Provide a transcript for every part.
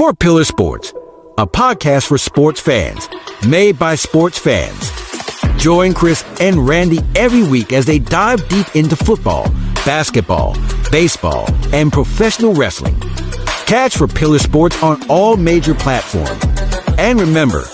Four Pillar Sports, a podcast for sports fans, made by sports fans. Join Chris and Randy every week as they dive deep into football, basketball, baseball, and professional wrestling. Catch Four Pillar Sports on all major platforms. And remember,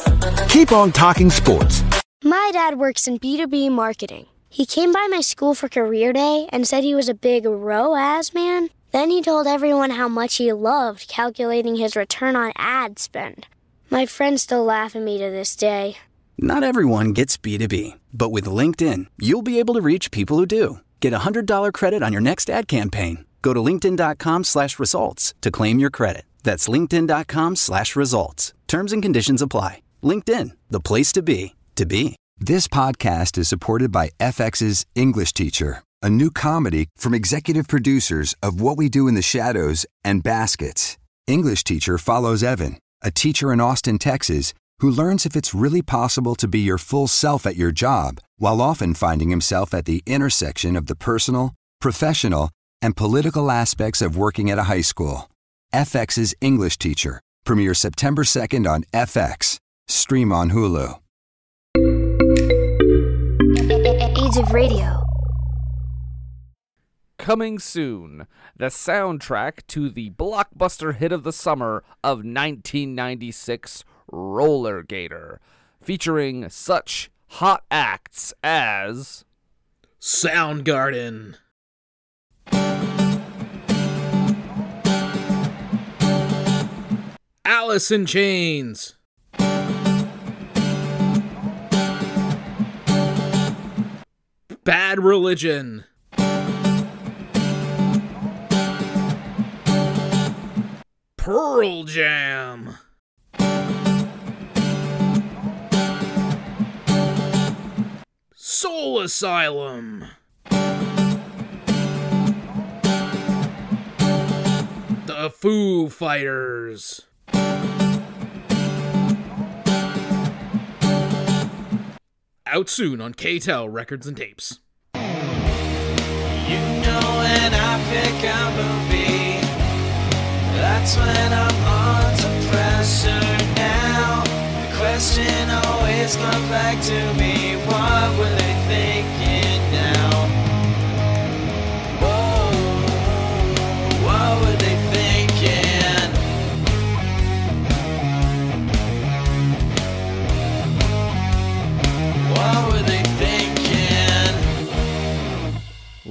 keep on talking sports. My dad works in B2B marketing. He came by my school for career day and said he was a big ROAS man. Then he told everyone how much he loved calculating his return on ad spend. My friends still laugh at me to this day. Not everyone gets B2B, but with LinkedIn, you'll be able to reach people who do. Get a $100 credit on your next ad campaign. Go to linkedin.com slash results to claim your credit. That's linkedin.com slash results. Terms and conditions apply. LinkedIn, the place to be, to be. This podcast is supported by FX's English Teacher, a new comedy from executive producers of What We Do in the Shadows and Baskets. English Teacher follows Evan, a teacher in Austin, Texas, who learns if it's really possible to be your full self at your job while often finding himself at the intersection of the personal, professional, and political aspects of working at a high school. FX's English Teacher premieres September 2nd on FX. Stream on Hulu. Age of Radio. Coming soon, the soundtrack to the blockbuster hit of the summer of 1996, Rollergator, featuring such hot acts as Soundgarden. Alice in Chains. Bad Religion. Pearl Jam. Soul Asylum. The Foo Fighters. Out soon on K-tel Records and Tapes. You know that's when I'm under pressure now. The question always comes back to me, what will they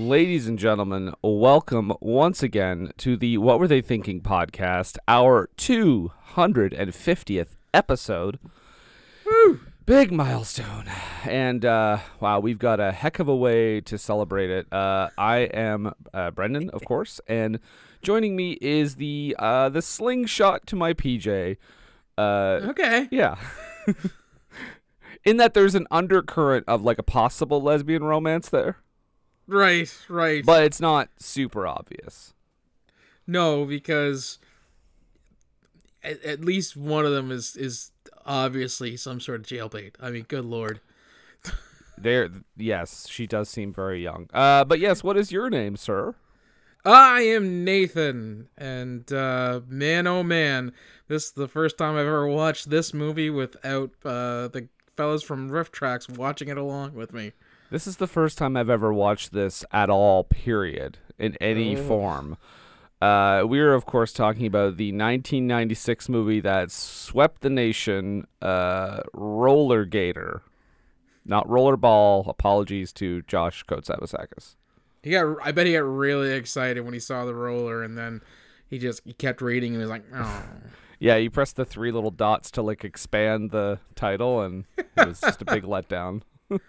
Ladies and gentlemen, welcome once again to the What Were They Thinking podcast, our 250th episode. Big milestone. And uh, wow, we've got a heck of a way to celebrate it. Uh, I am uh, Brendan, of course, and joining me is the uh, the slingshot to my PJ. Uh, Okay. yeah. In that there's an undercurrent of like a possible lesbian romance there, Right, right. but it's not super obvious. no, because at, at least one of them is is obviously some sort of jailbait. I mean, good lord. There, yes, she does seem very young. Uh, but yes, what is your name, sir? I am Nathan, and uh, man, oh man, this is the first time I've ever watched this movie without uh, the fellas from RiffTrax watching it along with me. This is the first time I've ever watched this at all. Period, in any form. Uh, we are, of course, talking about the 1996 movie that swept the nation, uh, Rollergator, not Rollerball. Apologies to Josh Kotsavasakis. He got, I bet he got really excited when he saw the roller, and then he just he kept reading and was like, oh. Yeah, you press the three little dots to like expand the title, and it was just a big letdown.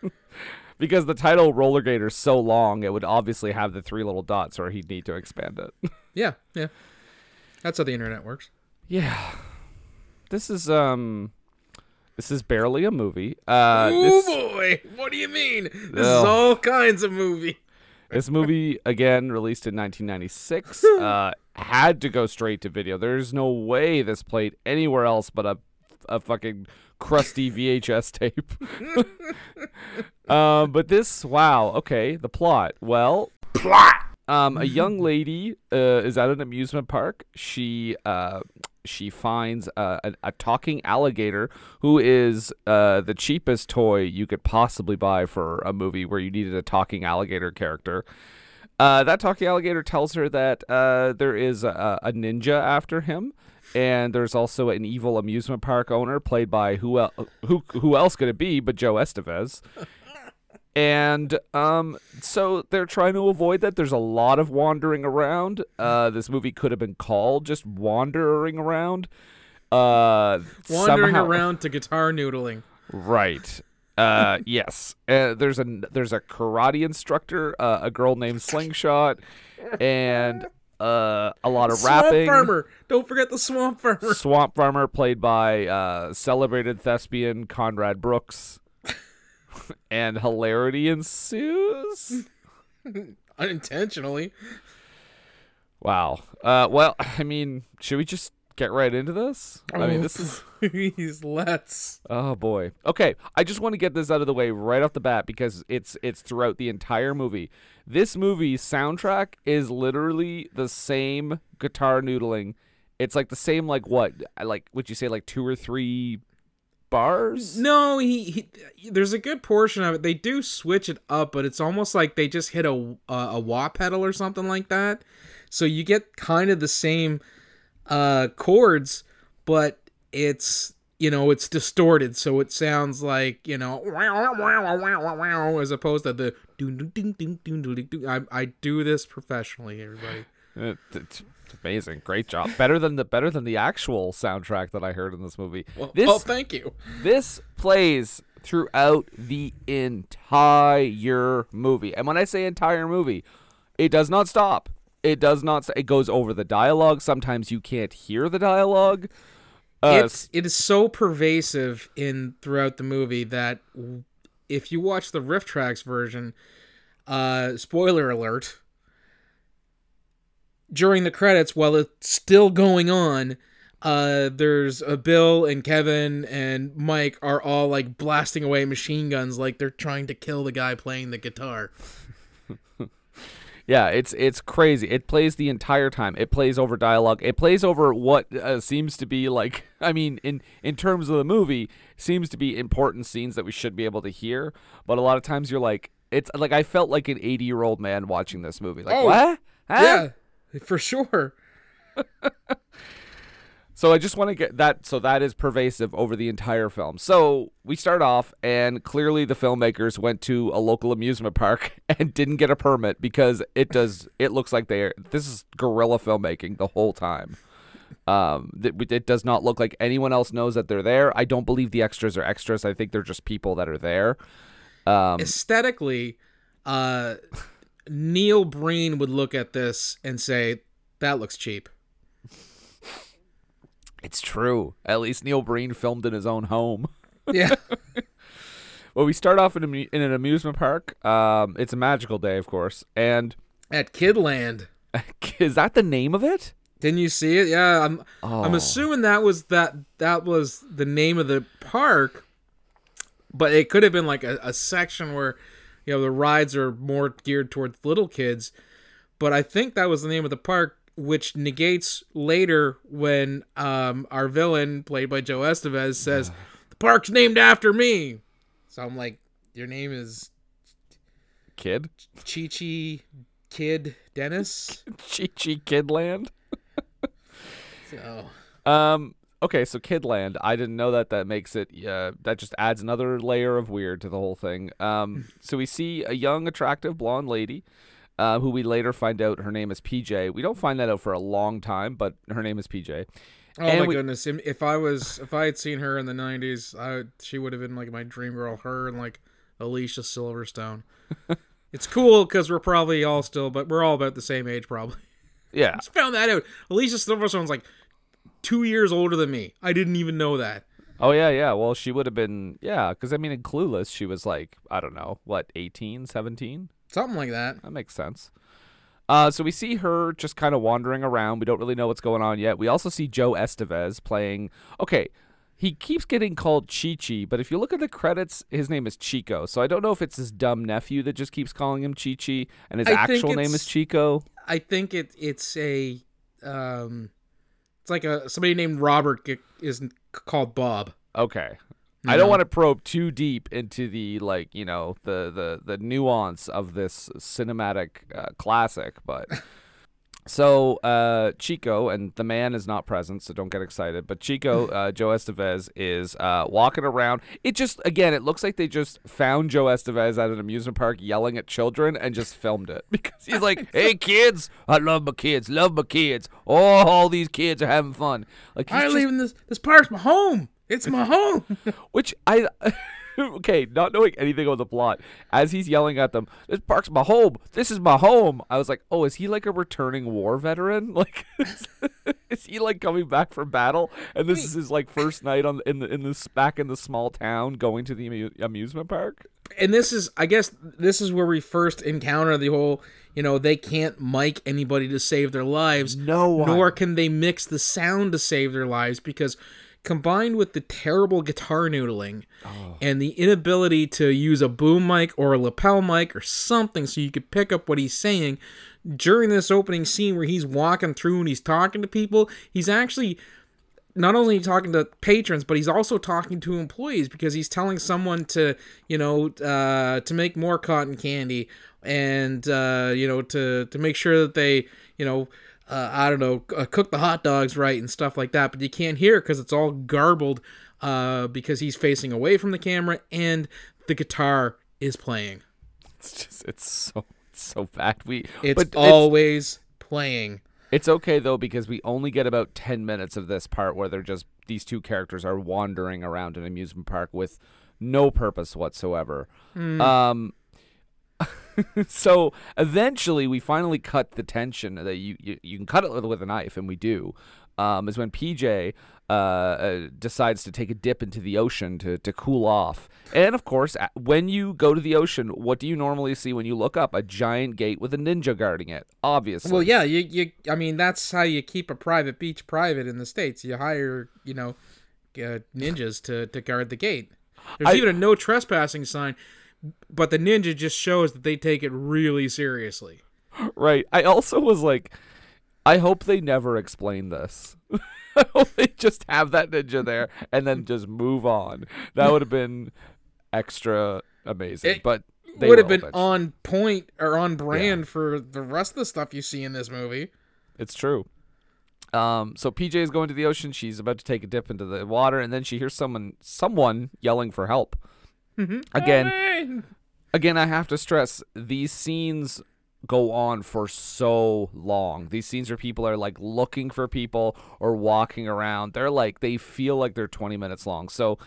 because the title Rollergator is so long, it would obviously have the three little dots, or he'd need to expand it. Yeah, yeah. That's how the internet works. yeah, this is um, this is barely a movie. Uh, oh this, boy, what do you mean? This is all kinds of movie. this movie again released in 1996 uh, had to go straight to video. There's no way this played anywhere else but a a fucking crusty VHS tape. um, but this, wow, okay, the plot. Well, plot. Um, a young lady uh, is at an amusement park. She uh, she finds uh, a, a talking alligator who is uh, the cheapest toy you could possibly buy for a movie where you needed a talking alligator character. Uh, that talking alligator tells her that uh, there is a, a ninja after him, and there's also an evil amusement park owner played by who el- who who else could it be but Joe Estevez. And um, so they're trying to avoid that. There's a lot of wandering around. Uh, this movie could have been called just wandering around. Uh, Wandering somehow- around to guitar noodling. Right. Uh, yes. Uh, there's a there's a karate instructor, uh, a girl named Slingshot, and uh, a lot of Swamp rapping. farmer. Don't forget the swamp farmer. Swamp farmer played by uh, celebrated thespian Conrad Brooks, and hilarity ensues. Unintentionally. Wow. Uh, well, I mean, should we just get right into this? I mean, this is. Please, let's. Oh boy. Okay, I just want to get this out of the way right off the bat because it's it's throughout the entire movie. This movie's soundtrack is literally the same guitar noodling. It's like the same like what? Like would you say like two or three bars? No, he, he. There's a good portion of it. They do switch it up, but it's almost like they just hit a a, a wah pedal or something like that. So you get kind of the same uh chords, but it's you know it's distorted, so it sounds like you know as opposed to the. I I do this professionally, everybody. It- it's amazing. Great job. Better than the better than the actual soundtrack that I heard in this movie. Well, this oh, thank you. This plays throughout the entire movie. And when I say entire movie, it does not stop. It does not it goes over the dialogue. Sometimes you can't hear the dialogue. Uh, it's it is so pervasive in throughout the movie that if you watch the RiffTrax version uh spoiler alert during the credits while it's still going on uh there's a bill and kevin and mike are all like blasting away machine guns like they're trying to kill the guy playing the guitar yeah, it's it's crazy. It plays the entire time. It plays over dialogue. It plays over what uh, seems to be like I mean in in terms of the movie seems to be important scenes that we should be able to hear, but a lot of times you're like it's like I felt like an 80-year-old man watching this movie. Like, Oh, "What?" Huh? yeah for sure So I just want to get that. So that is pervasive over the entire film. So we start off, and clearly the filmmakers went to a local amusement park and didn't get a permit because it does. It looks like they are. This is guerrilla filmmaking the whole time. Um, th- it does not look like anyone else knows that they're there. I don't believe the extras are extras. I think they're just people that are there. Um, aesthetically, uh, Neil Breen would look at this and say, "That looks cheap." It's true. At least Neil Breen filmed in his own home. Yeah, Well, we start off in, in an amusement park. Um, it's a magical day, of course, and at Kidland. is that the name of it? Didn't you see it? Yeah, I'm. I'm Oh. assuming that was that that was the name of the park, but it could have been like a, a section where, you know, the rides are more geared towards little kids. But I think that was the name of the park, which negates later when um our villain, played by Joe Estevez, says the park's named after me. So I'm like, your name is Kid? Chi Chi Kid Dennis. Chi Chi Kidland? So Um. Okay, so Kidland. I didn't know that. That makes it. Uh, that just adds another layer of weird to the whole thing. Um. so we see a young, attractive blonde lady, uh, who we later find out her name is PJ. We don't find that out for a long time, but her name is PJ. Oh And my we- goodness! If- I was, if I had seen her in the '90s, I she would have been like my dream girl. Her and like Alicia Silverstone. it's cool because we're probably all still, but we're all about the same age, probably. Yeah. Just found that out. Alicia Silverstone's like two years older than me. I didn't even know that. Oh yeah, yeah. Well, she would have been. Yeah, because I mean, in Clueless, she was like, I don't know, what, 18, 17? Something like that. That makes sense. Uh, so we see her just kind of wandering around. We don't really know what's going on yet. We also see Joe Estevez playing. Okay, he keeps getting called Chi Chi, but if you look at the credits, his name is Chico. So I don't know if it's his dumb nephew that just keeps calling him Chi Chi, and his I actual name is Chico. I think it it's a um It's like a somebody named Robert is called Bob. Okay. I don't want to probe too deep into the like, you know, the the the nuance of this cinematic uh, classic, but so uh, Chico and the man is not present, so don't get excited. But Chico, uh, Joe Estevez is uh, walking around. It just again, it looks like they just found Joe Estevez at an amusement park yelling at children and just filmed it because he's like, "Hey kids, I love my kids, love my kids. Oh, all these kids are having fun." Like I just- leaving this this park's my home. It's my home. which I okay, not knowing anything about the plot, as he's yelling at them, "This park's my home. This is my home." I was like, "Oh, is he like a returning war veteran? Like, is, is he like coming back from battle? And this is his like first night on in the in this back in the small town, going to the amu- amusement park." and this is I guess this is where we first encounter the whole you know they can't mic anybody to save their lives No one. nor can they mix the sound to save their lives because combined with the terrible guitar noodling and the inability to use a boom mic or a lapel mic or something so you could pick up what he's saying during this opening scene where he's walking through and he's talking to people he's actually not only talking to patrons, but he's also talking to employees because he's telling someone to, you know, uh, to make more cotton candy and uh, you know to to make sure that they, you know, uh, I don't know, uh, cook the hot dogs right and stuff like that. But you can't hear because it's all garbled uh, because he's facing away from the camera and the guitar is playing. It's just it's so it's so bad. We It's always playing. It's okay though because we only get about 10 minutes of this part where they're just these two characters are wandering around an amusement park with no purpose whatsoever. Um so eventually we finally cut the tension that you you, you can cut it with, with a knife and we do. Um, is when PJ uh, uh, decides to take a dip into the ocean to, to cool off. And of course, when you go to the ocean, what do you normally see when you look up? A giant gate with a ninja guarding it, obviously. Well, yeah, you you. I mean, that's how you keep a private beach private in the states. You hire, you know, uh, ninjas to to guard the gate. There's I- even a no trespassing sign, but the ninja just shows that they take it really seriously. Right. I also was like, I hope they never explain this. I hope they just have that ninja there and then just move on. That would have been extra amazing. It but they Would have been eventually. on point or on brand for the rest of the stuff you see in this movie. It's true. Um, so PJ is going to the ocean. She's about to take a dip into the water, and then she hears someone someone yelling for help. Mm-hmm. Again, again, I have to stress these scenes go on for so long. These scenes where people are like looking for people or walking around. They're like they feel like they're 20 minutes long. So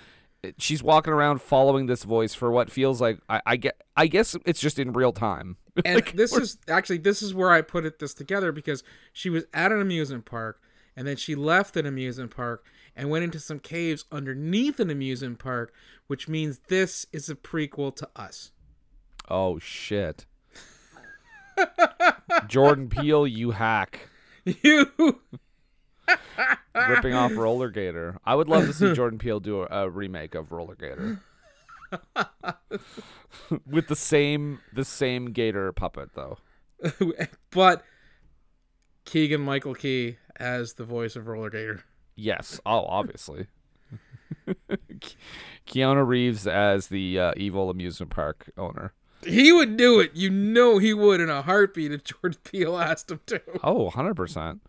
eh, she's walking around following this voice for what feels like I, I get I guess it's just in real time. and Like, this is actually this is where I put it this together because she was at an amusement park and then she left an amusement park and went into some caves underneath an amusement park, which means this is a prequel to us. oh shit. Jordan Peele, you hack. You ripping off Rollergator. I would love to see Jordan Peele do a, a remake of Rollergator. With the same the same gator puppet though. but Keegan Michael Key as the voice of Rollergator. Yes. Oh, obviously. Ke- Keanu Reeves as the uh, evil amusement park owner. He would do it. You know he would in a heartbeat if George Peele asked him to. Oh, 100%.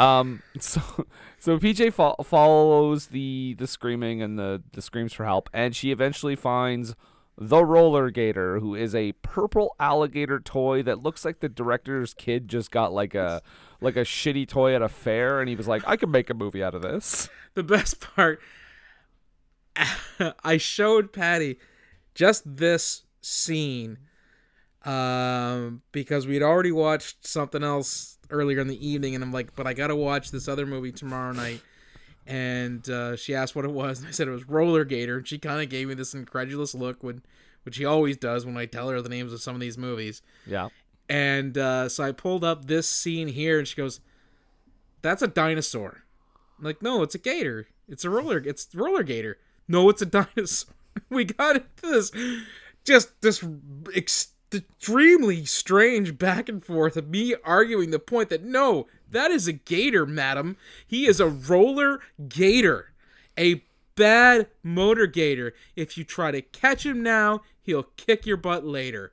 um so so PJ fo- follows the the screaming and the the screams for help and she eventually finds the roller gator who is a purple alligator toy that looks like the director's kid just got like a like a shitty toy at a fair and he was like I can make a movie out of this. the best part I showed Patty just this scene um because we'd already watched something else earlier in the evening and I'm like but I got to watch this other movie tomorrow night and uh, she asked what it was and I said it was Rollergator and she kind of gave me this incredulous look when which she always does when I tell her the names of some of these movies Yeah. And uh, so I pulled up this scene here, and she goes, "That's a dinosaur." I'm like, no, it's a gator. It's a roller. It's roller gator. No, it's a dinosaur. we got this, just this extremely strange back and forth of me arguing the point that no, That is a gator, madam. He is a roller gator. A bad motor gator. If you try to catch him now, he'll kick your butt later.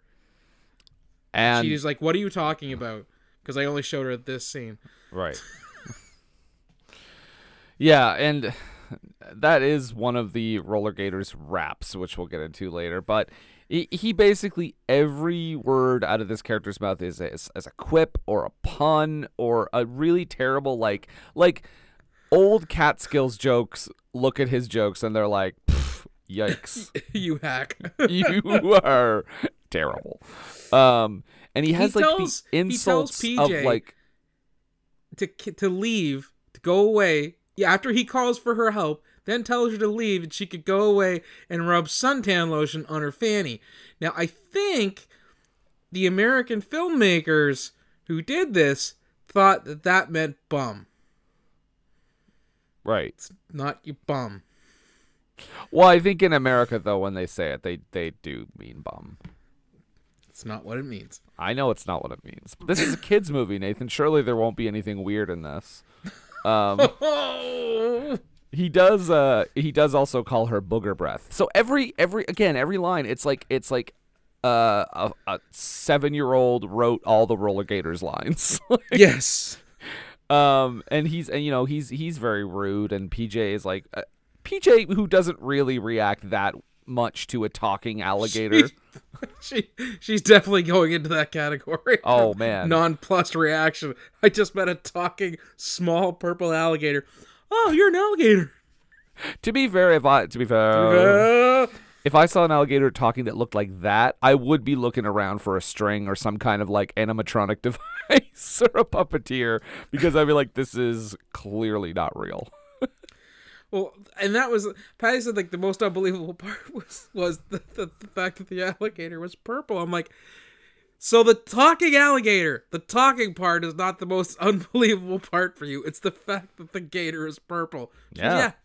And She's like, "What are you talking about?" Because I only showed her this scene. Right. yeah, and that is one of the Rollergators raps, which we'll get into later. But he, he basically every word out of this character's mouth is as, as a quip or a pun or a really terrible like like old Catskills jokes. Look at his jokes and they're like, "Pff, yikes. you hack. you are terrible. Um, and he has like tells- the he tells insults of like to to leave, to go away. Yeah, after he calls for her help, then tells her to leave and she could go away and rub suntan lotion on her fanny. Now, I think the American filmmakers who did this thought that that meant bum, right. not you bum. Well, I think in America though, when they say it, they they do mean bum. It's not what it means. I know it's not what it means. But this is a kids movie, Nathan. Surely there won't be anything weird in this. Um, he does. Uh, he does also call her booger breath. So every every again every line, it's like it's like uh, a, a seven year old wrote all the roller gators lines. yes. um, and he's and you know he's he's very rude, and PJ is like uh, PJ who doesn't really react that much to a talking alligator. She she's definitely going into that category. Oh, man. Nonplussed reaction. I just met a talking small purple alligator. Oh, you're an alligator. to be fair, if I to be fair. Uh, if I saw an alligator talking that looked like that, I would be looking around for a string or some kind of like animatronic device or a puppeteer because I'd be like, this is clearly not real. Well, and that was Patty said like the most unbelievable part was was the, the, the fact that the alligator was purple. I'm like, so the talking alligator, the talking part is not the most unbelievable part for you. It's the fact that the gator is purple. Goes, Yeah.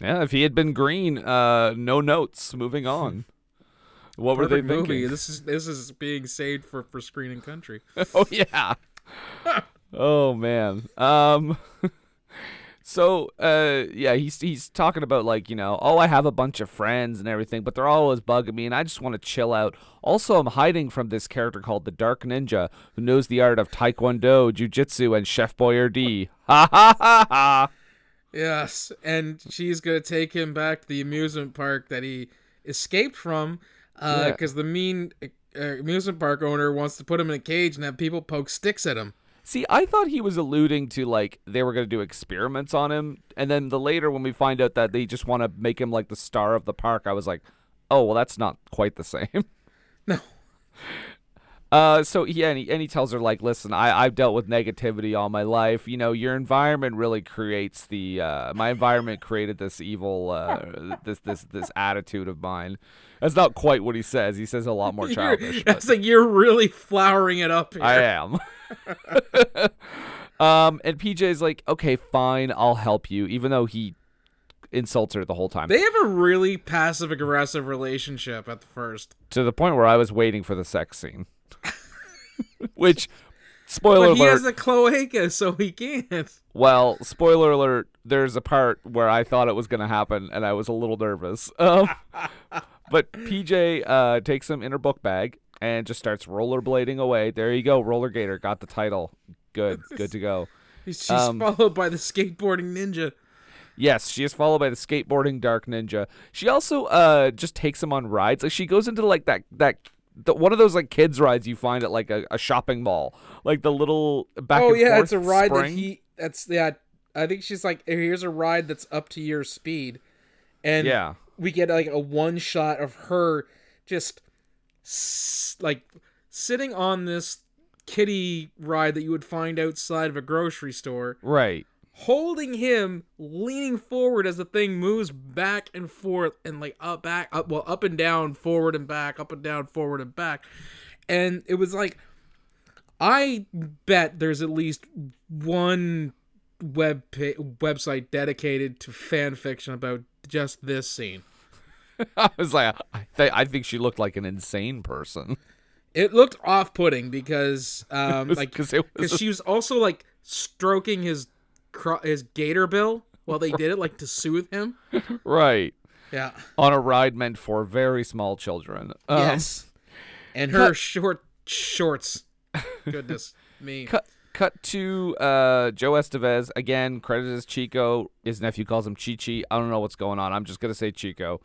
Yeah, if he had been green, uh, no notes. Moving on. What were they thinking? movie. This is this is being saved for for screen and country. oh yeah. oh man. Um So uh yeah, he's he's talking about like, you know, oh I have a bunch of friends and everything, but they're always bugging me and I just want to chill out. Also I'm hiding from this character called the Dark Ninja who knows the art of Taekwondo, Jiu-Jitsu, and Chef Boyardee. Ha ha ha ha. Yes, and she's gonna take him back to the amusement park that he escaped from, Yeah. because the mean uh, amusement park owner wants to put him in a cage and have people poke sticks at him. See, I thought he was alluding to like they were going to do experiments on him, and then the later when we find out that they just want to make him like the star of the park, I was like, oh well, that's not quite the same. No, Uh, so yeah, and he, and he tells her like, listen, I I've dealt with negativity all my life. You know, your environment really creates the uh, my environment created this evil uh, this this this attitude of mine. That's not quite what he says. He says a lot more childish. but- that's like you're really flowering it up here. I am. um, and PJ's like, okay, fine, I'll help you, even though he insults her the whole time They have a really passive aggressive relationship at the first. to the point where I was waiting for the sex scene. Which, spoiler But he alert. has a cloaca, so he can't. well, spoiler alert. There's a part where I thought it was going to happen, and I was a little nervous. Um, but PJ uh, takes him in her book bag and just starts rollerblading away. There you go, Rollergator got the title. Good, good to go. She's Um, followed by the skateboarding ninja. Yes, she is followed by the skateboarding dark ninja. She also uh just takes him on rides. Like she goes into like that that the, one of those like kids rides you find at like a, a shopping mall, like the little back. oh yeah, it's a ride spring. that he. That's yeah. I think she's like, here's a ride that's up to your speed, and Yeah. We get like a one shot of her just s- like sitting on this kitty ride that you would find outside of a grocery store, Right. holding him, leaning forward as the thing moves back and forth and like up, back, up, well, up and down, forward and back, up and down, forward and back, and it was like. I bet there's at least one web pa- website dedicated to fan fiction about just this scene. I was like, I, th- I think she looked like an insane person. It looked off-putting because, um, was- like, 'cause it was because she was also like stroking his cro- his gator bill while they did it, like to soothe him. Right. Yeah. On a ride meant for very small children. Um, yes. And her short shorts. Goodness me. Cut cut to uh, Joe Estevez again. Credited as Chico. His nephew calls him Chichi. I don't know what's going on. I'm just gonna say Chico.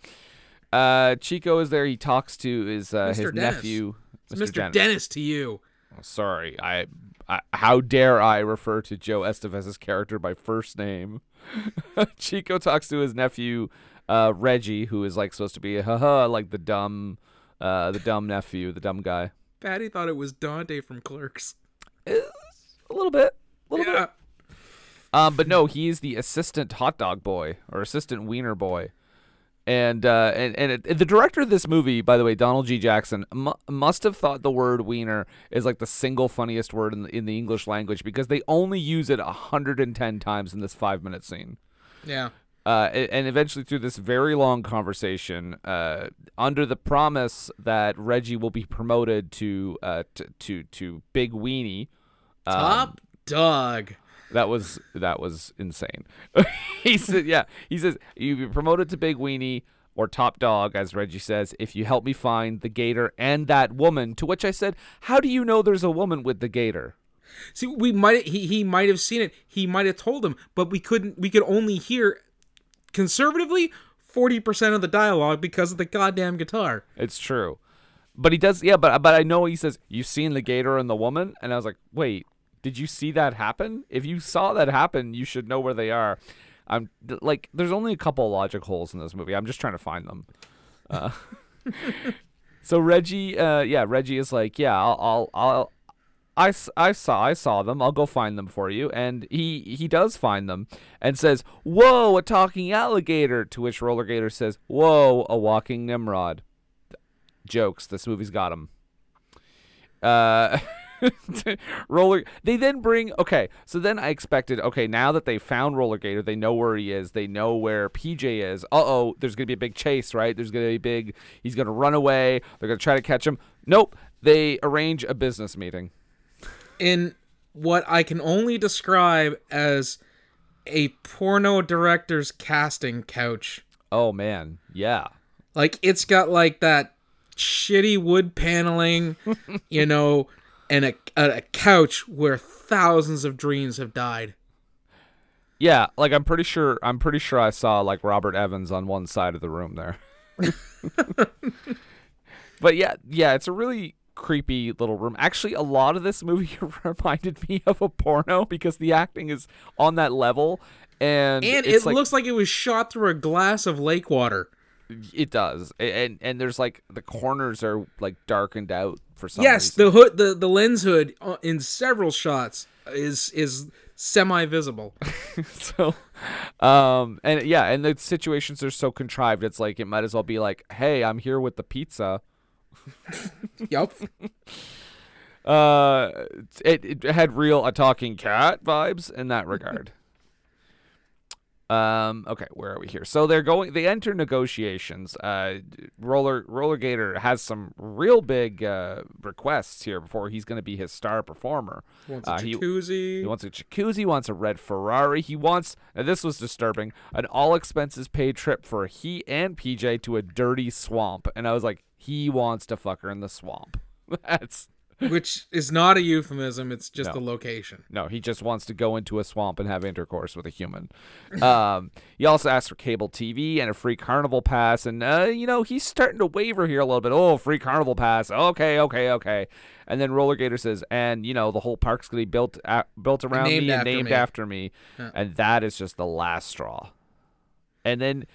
Uh, Chico is there. He talks to his uh, his Mr. Dennis. nephew, It's Mr. Dennis. to you. Oh, sorry, I, I. How dare I refer to Joe Estevez's character by first name? Chico talks to his nephew, uh, Reggie, who is like supposed to be haha like the dumb, uh, the dumb nephew, the dumb guy. Patty thought it was Dante from Clerks. A little bit, a little bit. Um, but no, he's the assistant hot dog boy or assistant wiener boy. And uh, and and it, the director of this movie, by the way, Donald G. Jackson, mu- must have thought the word wiener is like the single funniest word in the, in the English language because they only use it 110 times in this five minute scene. Yeah. Uh, and eventually, through this very long conversation, uh, under the promise that Reggie will be promoted to uh, to, to to Big Weenie, um, Top dog. that was that was insane. he said, "Yeah." He says, "You be promoted to Big Weenie or Top Dog, as Reggie says, if you help me find the Gator and that woman." To which I said, "How do you know there's a woman with the Gator?" See, we might he he might have seen it. He might have told him, but we couldn't. We could only hear conservatively forty percent of the dialogue because of the goddamn guitar. It's true, but he does. Yeah, but but I know he says you've seen the Gator and the woman, and I was like, wait, did you see that happen? If you saw that happen, you should know where they are. I'm like, there's only a couple logic holes in this movie. I'm just trying to find them. Uh, so Reggie, uh, yeah, Reggie is like, yeah, I'll, I'll, I'll, I, I saw, I saw them. I'll go find them for you, and he he does find them and says, "Whoa, a talking alligator!" To which Rollergator says, "Whoa, a walking Nimrod." Jokes. This movie's got them. Uh. Roller. They then bring. Okay, so then I expected. Okay, now that they found Rollergator, they know where he is. They know where PJ is. Uh oh, there's gonna be a big chase, right? There's gonna be big. He's gonna run away. They're gonna try to catch him. Nope. They arrange a business meeting. in what I can only describe as a porno director's casting couch. Oh man, yeah. Like it's got like that shitty wood paneling, you know, and a, a couch where thousands of dreams have died. Yeah, like I'm pretty sure I'm pretty sure I saw like Robert Evans on one side of the room there. but yeah, yeah, it's a really creepy little room. Actually, a lot of this movie reminded me of a porno because the acting is on that level and And it like, looks like it was shot through a glass of lake water. It does. And and there's like the corners are like darkened out for some Yes, reason. the hood, the, the lens hood uh, in several shots is is semi visible. so um and yeah and the situations are so contrived it's like it might as well be like hey i'm here with the pizza yep. uh it, it had real a talking cat vibes in that regard um okay where are we here so they're going they enter negotiations uh roller roller gator has some real big uh requests here before he's going to be his star performer He Wants a Uh, he- jacuzzi. he wants a jacuzzi, wants a red Ferrari. He wants, and this was disturbing, an all expenses paid trip for he and PJ to a dirty swamp. And I was like, he wants to fuck her in the swamp. That's which is not a euphemism. It's just No. a location. no, he just wants to go into a swamp and have intercourse with a human. Um, he also asked for cable TV and a free carnival pass, and uh, you know he's starting to waver here a little bit. Oh, free carnival pass. Okay, okay, okay. And then Rollergator says, and you know the whole park's gonna be built built around named me and after named me." after me, and that is just the last straw. And then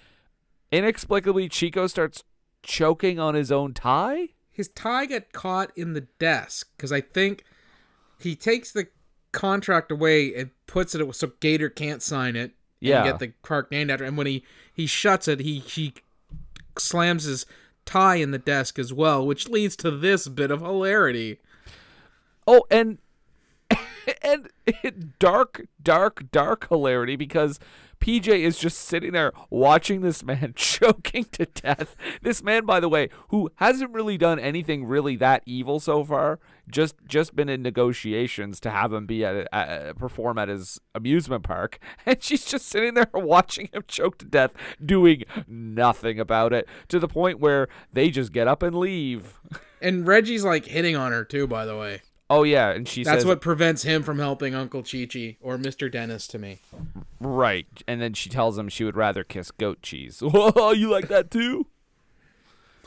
inexplicably, Chico starts choking on his own tie. His tie got caught in the desk because I think he takes the contract away and puts it so Gator can't sign it. Yeah. And get the park named after. And when he he shuts it, he he slams his tie in the desk as well, which leads to this bit of hilarity. Oh, and and dark, dark, dark hilarity because PJ is just sitting there watching this man choking to death. This man, by the way, who hasn't really done anything really that evil so far, just just been in negotiations to have him be at, at perform at his amusement park, and she's just sitting there watching him choke to death, doing nothing about it, to the point where they just get up and leave. And Reggie's like hitting on her too, by the way. Oh yeah, and she That's says what prevents him from helping Uncle Chi Chi or Mr. Dennis to me. right, and then she tells him she would rather kiss goat cheese. Oh, you like that too?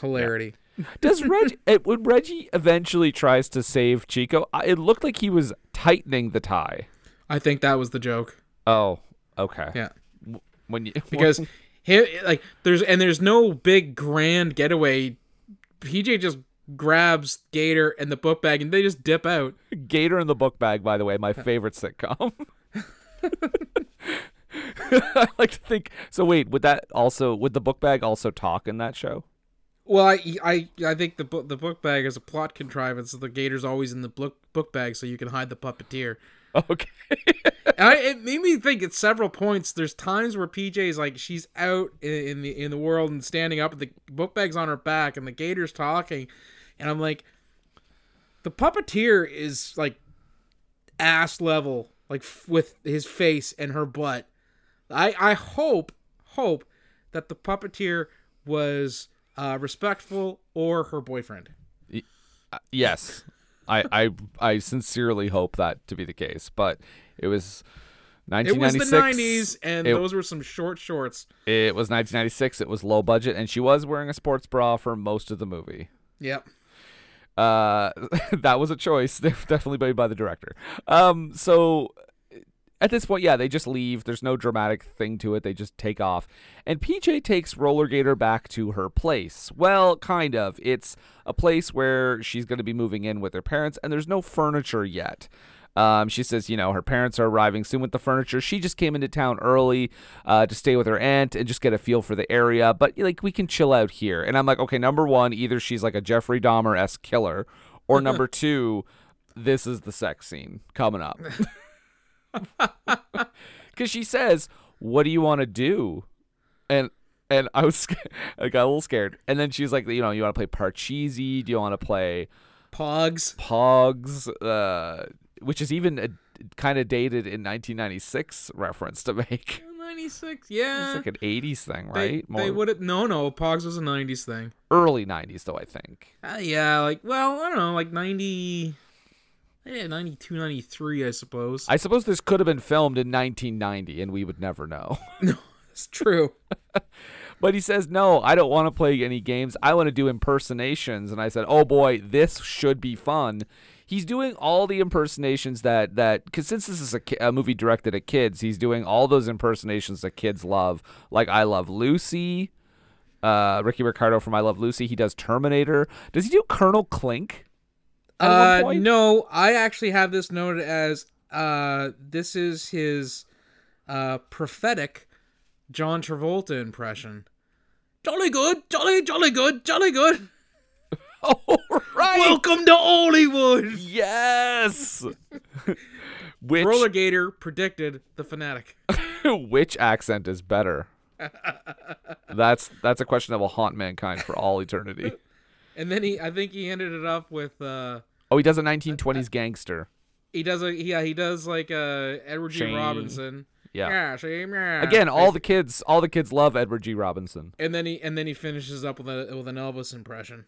Hilarity. Does Reggie it, when Reggie eventually tries to save Chico? It looked like he was tightening the tie. I think that was the joke. Oh, okay. Yeah. When you Because him like there's and there's no big grand getaway. PJ just grabs Gator and the book bag and they just dip out. Gator and the book bag, by the way, my favorite sitcom. I like to think. So wait, would that also would the book bag also talk in that show? Well, I I I think the book the book bag is a plot contrivance. The Gator's always in the book book bag so you can hide the puppeteer. Okay. I, it made me think at several points. There's times where PJ's like she's out in, in the in the world and standing up, and the book bag's on her back, and the Gator's talking, and I'm like, the puppeteer is like ass level, like f- with his face and her butt. I I hope hope that the puppeteer was uh, respectful or her boyfriend. yes, I, I I sincerely hope that to be the case, but it was 1996. It was the '90s, and It- those were some short shorts. It was 1996. It was low budget, and she was wearing a sports bra for most of the movie. Yep. Uh, that was a choice, definitely made by the director. Um, so at this point, yeah, they just leave. There's no dramatic thing to it. They just take off, and PJ takes Rollergator back to her place. Well, kind of. It's a place where she's going to be moving in with her parents, and there's no furniture yet. Um, she says, you know, her parents are arriving soon with the furniture. She just came into town early uh, to stay with her aunt and just get a feel for the area. But like, we can chill out here. And I'm like, okay, number one, either she's like a Jeffrey Dahmer esque killer, or number two, this is the sex scene coming up. Because she says, "What do you want to do?" And and I was scared. I got a little scared. And then she's like, "You know, you want to play Parcheesi? Do you want to play?" Pogs. Pogs, uh, which is even a kind of dated in 1996 reference to make. 96, yeah. It's like an 80s thing, right? they More would have no no. Pogs was a '90s thing. early 90s, though. I think. Uh, yeah, like well, I don't know, like 90, yeah, 92, 93, I suppose. I suppose this could have been filmed in 1990, and we would never know. No, it's true. But he says, No, I don't want to play any games. I want to do impersonations. And I said, Oh boy, this should be fun. He's doing all the impersonations that, that because since this is a, a movie directed at kids, he's doing all those impersonations that kids love. Like I Love Lucy, uh, Ricky Ricardo from I Love Lucy. He does Terminator. Does he do Colonel Klink? Uh, no, I actually have this noted as uh, this is his uh prophetic John Travolta impression. Jolly good, jolly, jolly good, jolly good. Oh, right. Welcome to Hollywood. Yes. which Rollergator predicted the fanatic. which accent is better? that's that's a question that will haunt mankind for all eternity. And then he, I think he ended it up with, uh, Oh, he does a 1920s gangster. he does a, yeah, he does like uh, Edward G. Robinson. Yeah. Yeah, Shane, yeah. Again, all the kids, all the kids love Edward G. Robinson. and then he, and then he finishes up with a with an Elvis impression,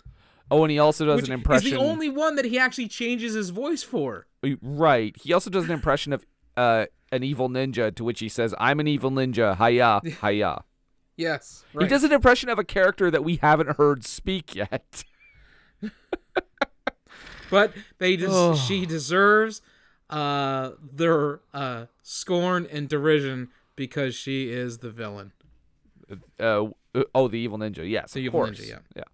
Oh, and he also does which an impression. is the only one that he actually changes his voice for. Right. He also does an impression of uh, an evil ninja, to which he says, "I'm an evil ninja. Hiya, hiya." Yes, He does an impression of a character that we haven't heard speak yet. but they des- Oh. she deserves uh their uh scorn and derision because she is the villain. Uh, uh, oh, the evil ninja. Yes, The of evil course. ninja, yeah.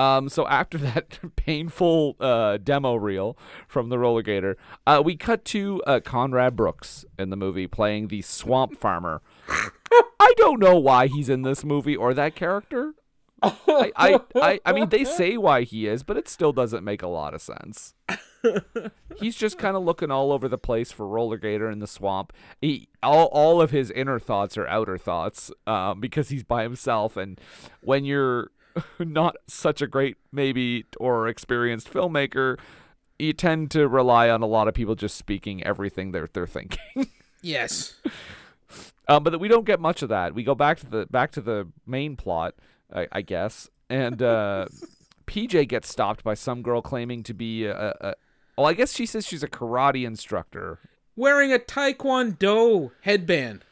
Um, so after that painful uh, demo reel from the roller gator, uh, we cut to uh, Conrad Brooks in the movie playing the swamp farmer. I don't know why he's in this movie or that character. I, I, I, I mean, they say why he is, but it still doesn't make a lot of sense. He's just kind of looking all over the place for Rollergator in the swamp. He, all, all of his inner thoughts are outer thoughts um, because he's by himself. And when you're not such a great, maybe, or experienced filmmaker, you tend to rely on a lot of people just speaking everything they're, they're thinking. Yes. Um, but we don't get much of that. We go back to the back to the main plot, I, I guess, and uh, PJ gets stopped by some girl claiming to be a, a. Well, I guess she says she's a karate instructor. Wearing a Taekwondo headband.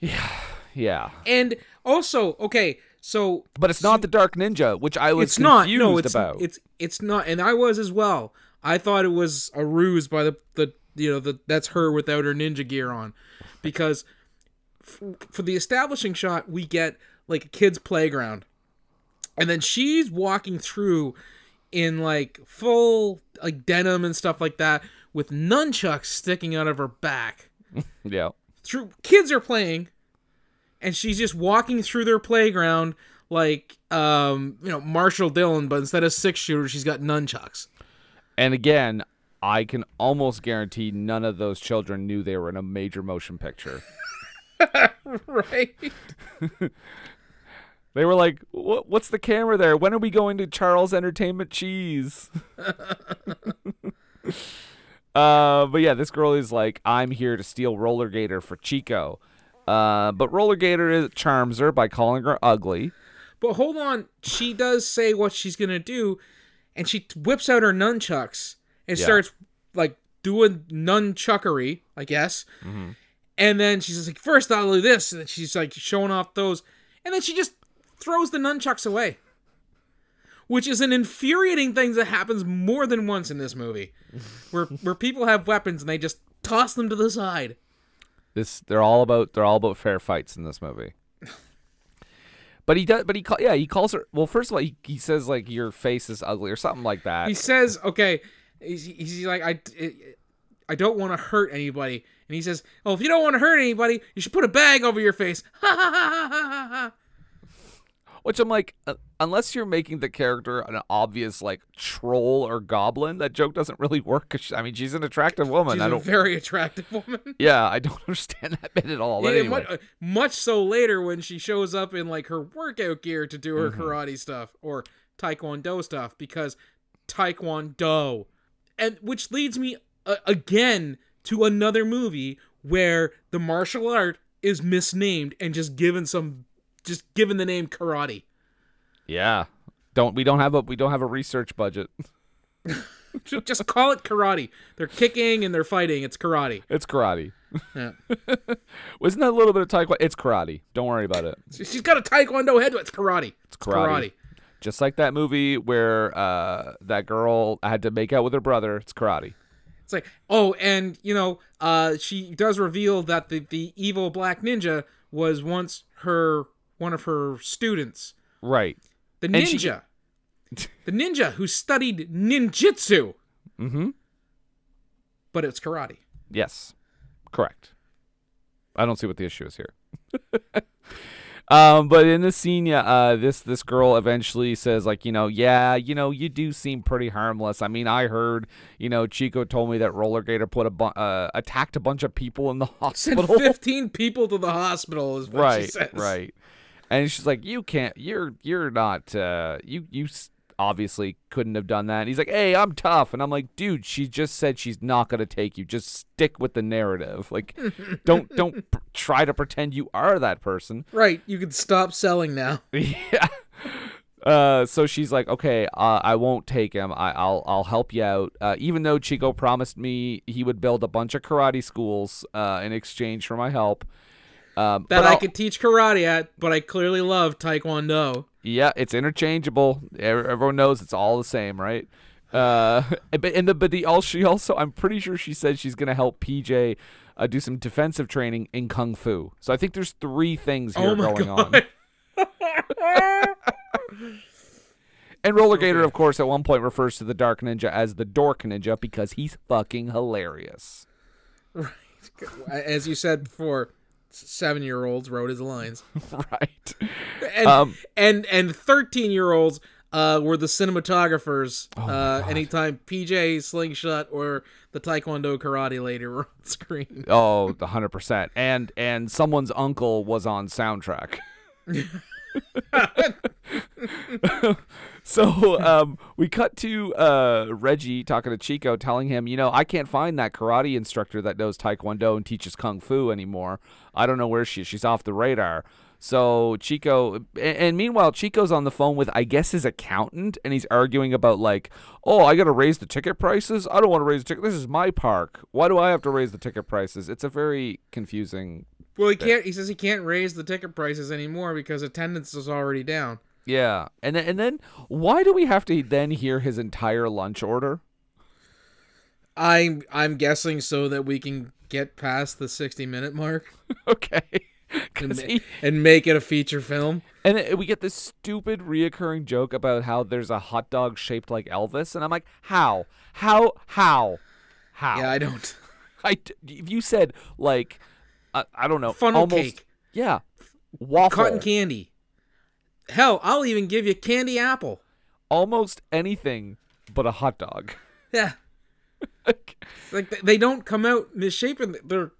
Yeah, yeah, And also, okay, so but it's not the Dark Ninja, which I was it's not. No it's about. it's it's not. And i was as well. I thought it was a ruse by the the you know the that's her without her ninja gear on. Because f- for the establishing shot we get like a kid's playground. And then she's walking through in like full like denim and stuff like that with nunchucks sticking out of her back. Yeah, through kids are playing and she's just walking through their playground like um you know Marshal Dillon but instead of six shooter she's got nunchucks and again, I can almost guarantee none of those children knew they were in a major motion picture. right They were like, what, "What's the camera there? When are we going to Charles Entertainment Cheese?" uh, but yeah, this girl is like, "I'm here to steal Rollergator for Chico." Uh, but Rollergator charms her by calling her ugly. but hold on. She does say what she's gonna do and she whips out her nunchucks and Yeah. starts like doing nunchuckery I guess. And then she's just like first I'll do this and then she's like showing off those. And then she just throws the nunchucks away. Which is an infuriating thing that happens more than once in this movie. Where where people have weapons and they just toss them to the side This they're all about they're all about fair fights in this movie. But he does. But he call, yeah he calls her. Well, first of all, he, he says like your face is ugly or something like that. he says okay he's, he's like i i don't want to hurt anybody and he says oh if you don't want to hurt anybody you should put a bag over your face ha ha ha ha ha ha Which I'm like, uh, unless you're making the character an obvious like troll or goblin, that joke doesn't really work. 'cause she- I mean, she's an attractive woman. she's I a don't. very attractive woman yeah, I don't understand that bit at all. Yeah, anyway. much, much so later when she shows up in like her workout gear to do her Mm-hmm. karate stuff or taekwondo stuff because taekwondo and which leads me uh, again to another movie where the martial art is misnamed and just given some just given the name karate yeah, don't we don't have a we don't have a research budget. just call it karate they're kicking and they're fighting it's karate It's karate. Yeah. Wasn't that a little bit of taekwondo? It's karate. Don't worry about it. she's got a taekwondo head it's karate it's karate. Just like that movie where uh, that girl had to make out with her brother. It's karate. It's like, oh, and you know, uh, she does reveal that the the evil black ninja was once her one of her students, Right. the And she- ninja, the ninja who studied ninjutsu, Mm-hmm. but it's karate. Yes. Correct. I don't see what the issue is here. um, but in this scene, yeah, uh, this this girl eventually says, like, you know, yeah, you know, you do seem pretty harmless. I mean, I heard, you know, Chico told me that Rollergator put a bu- uh, attacked a bunch of people in the hospital. Sent fifteen people to the hospital is what she right, says. right. And she's like, you can't, you're you're not, uh, you you obviously couldn't have done that. And he's like, hey, I'm tough, and I'm like, dude, she just said she's not gonna take you. Just stick with the narrative. Like, don't don't pr- try to pretend you are that person. Right. You can stop selling now. yeah. Uh, so she's like, okay, uh, I won't take him. I, I'll I'll help you out. Uh, even though Chico promised me he would build a bunch of karate schools uh, in exchange for my help. Um, That I I'll- could teach karate at, but I clearly love taekwondo. Yeah, it's interchangeable. Everyone knows it's all the same, right? Uh, but and the but the all she also I'm pretty sure she said she's gonna help PJ uh, do some defensive training in kung fu. So I think there's three things here oh going god. on. And Rollergator, of course, at one point refers to the Dark Ninja as the Dork Ninja because he's fucking hilarious. Right, As you said before, seven year olds wrote his lines, right. and Um, and and thirteen year olds uh, were the cinematographers. Oh uh, anytime PJ Slingshot or the Taekwondo karate lady were on screen. Oh, hundred percent. And and someone's uncle was on soundtrack. so um, we cut to uh, Reggie talking to Chico, telling him, you know, I can't find that karate instructor that knows Taekwondo and teaches kung fu anymore. I don't know where she is. She's off the radar. So Chico, and, meanwhile, Chico's on the phone with, I guess, his accountant, and he's arguing about like, oh, I got to raise the ticket prices. I don't want to raise the ticket. This is my park. Why do I have to raise the ticket prices? It's a very confusing. Well, he can't. He says he can't raise the ticket prices anymore because attendance is already down. Yeah, and then, and then why do we have to then hear his entire lunch order? I'm I'm guessing so that we can get past the 60 minute mark okay. and, he, and make it a feature film. and we get this stupid reoccurring joke about how there's a hot dog shaped like Elvis, and I'm like, how, how, how, how? Yeah, I don't. I if you said like, I, I don't know, Funnel almost, cake. yeah, waffle, Cotton candy. Hell, I'll even give you candy apple. almost anything but a hot dog. Yeah, like th- they don't come out misshapen. They're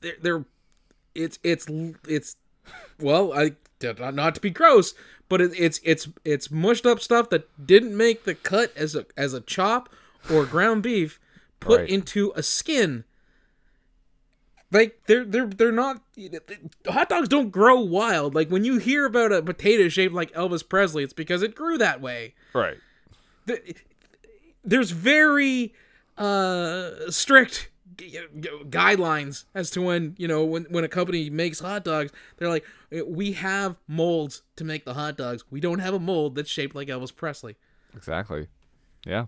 they're, they're it's it's it's well, I not to be gross, but it, it's it's it's mushed up stuff that didn't make the cut as a as a chop or ground beef put Right. into a skin. Like they're they're they're not hot dogs don't grow wild. Like when you hear about a potato shaped like Elvis Presley, it's because it grew that way Right. the, there's very uh strict guidelines as to when you know when when a company makes hot dogs they're like we have molds to make the hot dogs we don't have a mold that's shaped like elvis presley Exactly. Yeah.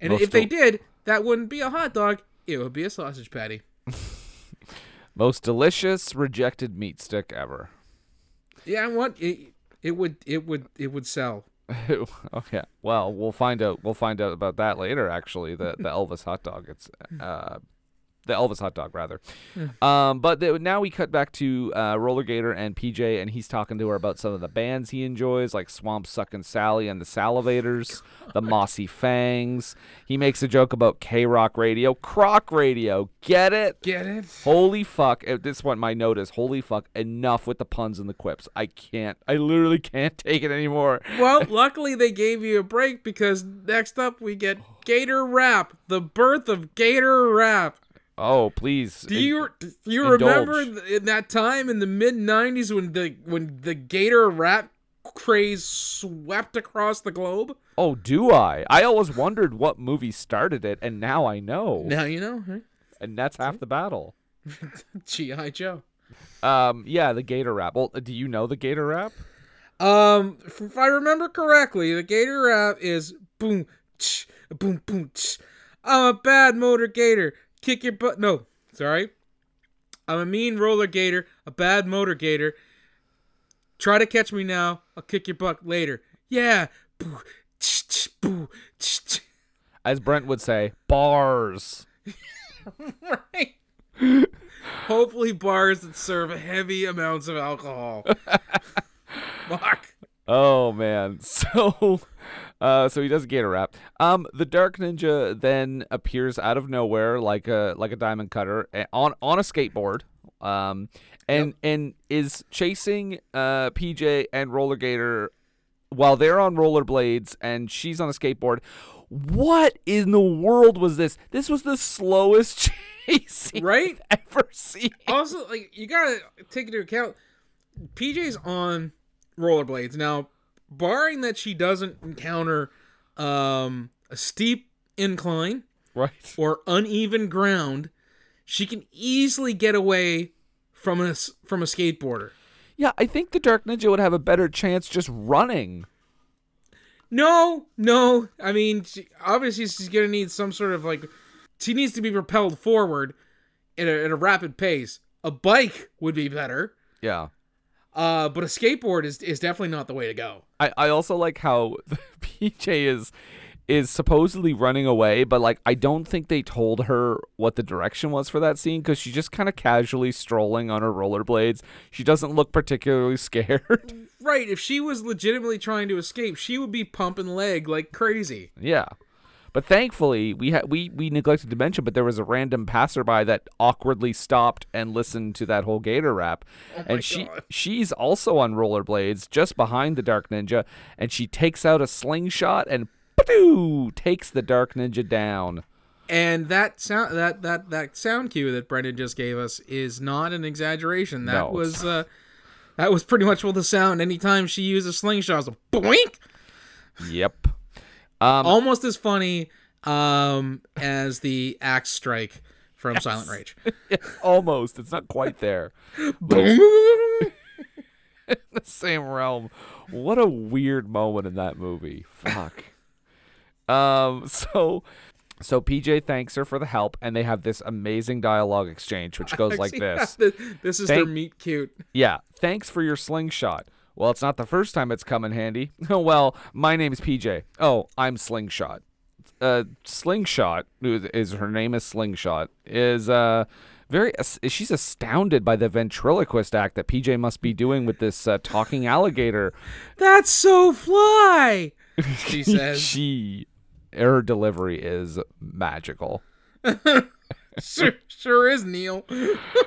and Most if they did that wouldn't be a hot dog it would be a sausage patty Most delicious rejected meat stick ever. yeah what it, it would it would it would sell oh yeah. Well, we'll find out. We'll find out about that later. Actually, the the Elvis hot dog. It's uh, the Elvis hot dog rather. Um, but the, now we cut back to uh, Rollergator and PJ, and he's talking to her about some of the bands he enjoys, like Swamp Suckin' Sally and the Salivators, the Mossy Fangs. He makes a joke about K Rock Radio, Croc Radio. Get it? get it Holy fuck. uh, This one, my note is holy fuck. Enough with the puns and the quips. I can't. I literally can't take it anymore. well luckily they gave you a break because next up we get gator rap the birth of gator rap Oh, please. Do you do you indulge. remember in that time in the mid '90s when the when the Gator rap craze swept across the globe? Oh, do I? I always wondered what movie started it, and now I know. Now you know, huh? And that's half the battle. GI Joe. Um, yeah, the Gator rap. Well, do you know the Gator rap? Um, if I remember correctly, the Gator rap is boom, tch, boom, boom. Tch. I'm a bad motor Gator. Kick your butt. No, sorry. I'm a mean roller Gator, a bad motor Gator. Try to catch me now. I'll kick your butt later. Yeah. Boo, tch, tch, boo, tch, tch. As Brent would say, bars. right. Hopefully, bars that serve heavy amounts of alcohol. Fuck. Oh man. So uh so he does Gator rap. Um the Dark Ninja then appears out of nowhere like a like a diamond cutter on on a skateboard. Um and and is chasing uh PJ and Rollergator while they're on rollerblades and she's on a skateboard. What in the world was this? This was the slowest chase Right? I've ever seen. also like you gotta take into account PJ's on rollerblades now barring that she doesn't encounter um a steep incline Right. or uneven ground she can easily get away from a from a skateboarder Yeah, I think the Dark Ninja would have a better chance just running. no no i mean she, obviously she's gonna need some sort of like she needs to be propelled forward at a, at a rapid pace a bike would be better Yeah. Uh but a skateboard is is definitely not the way to go I, I also like how PJ is is supposedly running away, but like I don't think they told her what the direction was for that scene because she's just kind of casually strolling on her rollerblades. She doesn't look particularly scared. Right, if she was legitimately trying to escape, she would be pumping leg like crazy. yeah. But thankfully, we had we we neglected to mention, but there was a random passerby that awkwardly stopped and listened to that whole Gator rap, and she God. she's also on rollerblades just behind the Dark Ninja, and she takes out a slingshot and takes the Dark Ninja down. And that sound that that that sound cue that Brendan just gave us is not an exaggeration. That No, was uh that was pretty much what the sound anytime she used a slingshot was a boink. Yep. Um, Almost as funny um as the axe strike from Silent Rage. almost. It's not quite there. the same realm. What a weird moment in that movie. Fuck. um. So, so PJ thanks her for the help, and they have this amazing dialogue exchange, which goes like this. th- this is their Thank- meet cute. Yeah. Thanks for your slingshot. Well, it's not the first time it's come in handy. well, my name's PJ. Oh, I'm Slingshot. Uh, Slingshot who is her name is Slingshot is uh very she's astounded by the ventriloquist act that PJ must be doing with this uh, talking alligator. That's so fly. She says. she her delivery is magical. sure, sure is Neil.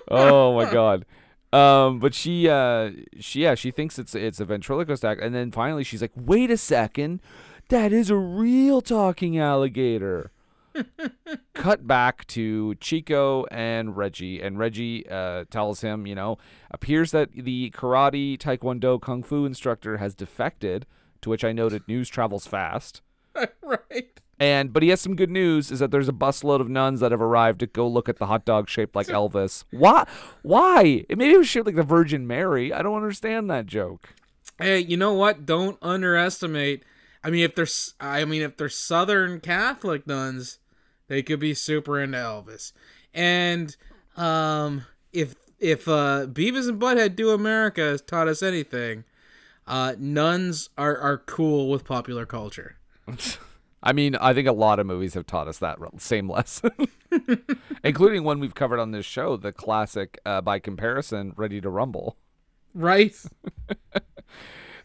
oh my god. Um, but she, uh, she, yeah, she thinks it's it's a ventriloquist act, and then finally she's like, "Wait a second, that is a real talking alligator." Cut back to Chico and Reggie, and Reggie uh, tells him, you know, appears that the karate, taekwondo, kung fu instructor has defected. To which I noted, news travels fast. right. And but he has some good news is that there's a busload of nuns that have arrived to go look at the hot dog shaped like Elvis. Why? Why? Maybe it was shaped like the Virgin Mary. I don't understand that joke. Hey, you know what? Don't underestimate. I mean, if they're, I mean, if they're Southern Catholic nuns, they could be super into Elvis. And um, if if uh, Beavis and Butthead Do America has taught us anything, uh, nuns are are cool with popular culture. I mean, I think a lot of movies have taught us that same lesson, including one we've covered on this show, the classic, uh, by comparison, Ready to Rumble. Right?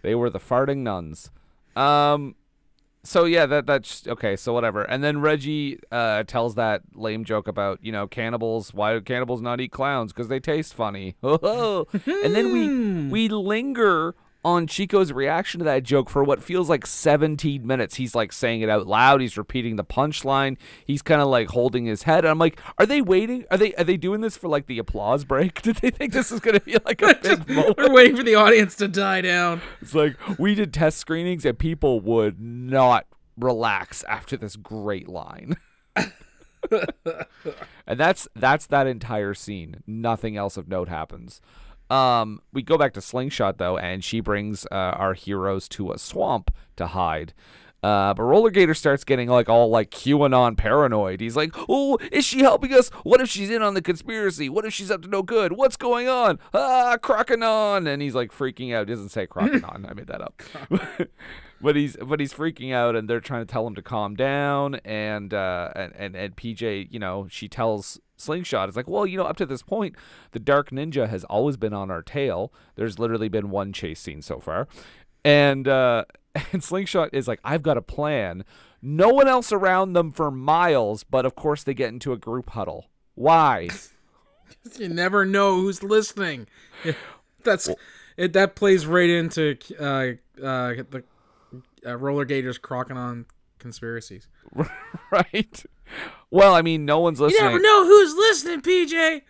They were the farting nuns. Um, so yeah, that that's okay. So whatever. And then Reggie uh, tells that lame joke about you know cannibals. Why do cannibals not eat clowns? Because they taste funny. and then we we linger on Chico's reaction to that joke for what feels like 17 minutes. He's like saying it out loud. He's repeating the punchline. He's kind of like holding his head. And I'm like, are they waiting? Are they are they doing this for like the applause break? Did they think this is gonna be like a big moment? We're waiting for the audience to die down. It's like we did test screenings and people would not relax after this great line. and that's that's that entire scene. Nothing else of note happens. Um, we go back to Slingshot though, and she brings uh, our heroes to a swamp to hide. Uh, but Rollergator starts getting like all like QAnon paranoid. He's like, "Oh, is she helping us? What if she's in on the conspiracy? What if she's up to no good? What's going on? Ah, Croconon!" And he's like freaking out. He doesn't say Croconon. I made that up. but he's but he's freaking out, and they're trying to tell him to calm down. And uh, and and, and PJ, you know, she tells Slingshot, it's like, well, you know, up to this point, the Dark Ninja has always been on our tail. There's literally been one chase scene so far. And uh and Slingshot is like, I've got a plan. No one else around them for miles, but of course they get into a group huddle. Why? You never know who's listening. That's it. That plays right into uh, uh, the uh, Rollergators crocking on conspiracies. right? Well, I mean, no one's listening. You never know who's listening, PJ.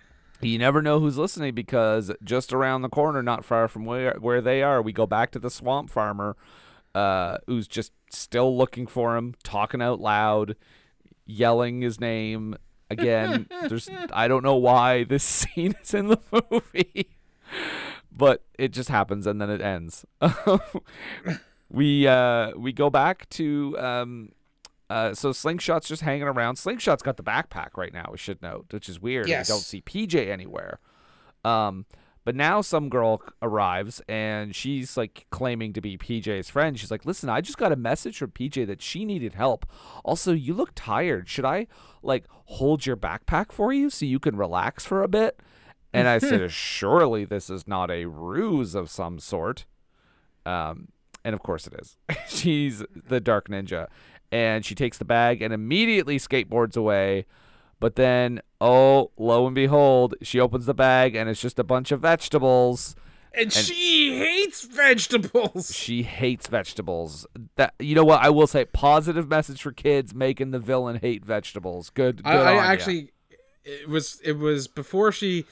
You never know who's listening because just around the corner, not far from where where they are, we go back to the swamp farmer, uh, who's just still looking for him, talking out loud, yelling his name again. There's I don't know why this scene is in the movie, but it just happens and then it ends. We uh we go back to um uh, so Slingshot's just hanging around. Slingshot's got the backpack right now. We should note, which is weird. Yes. We don't see PJ anywhere. Um, but But now some girl arrives and she's like claiming to be PJ's friend. She's like, "Listen, I just got a message from PJ that she needed help. Also, you look tired. Should I like hold your backpack for you so you can relax for a bit?" And I said, "Surely this is not a ruse of some sort." Um, and of course it is. She's the Dark Ninja, and she takes the bag and immediately skateboards away. But then, oh, lo and behold, she opens the bag and it's just a bunch of vegetables. And, she hates vegetables. She hates vegetables. That you know what I will say. Positive message for kids making the villain hate vegetables. Good. good I, I on ya. actually, it was it was before she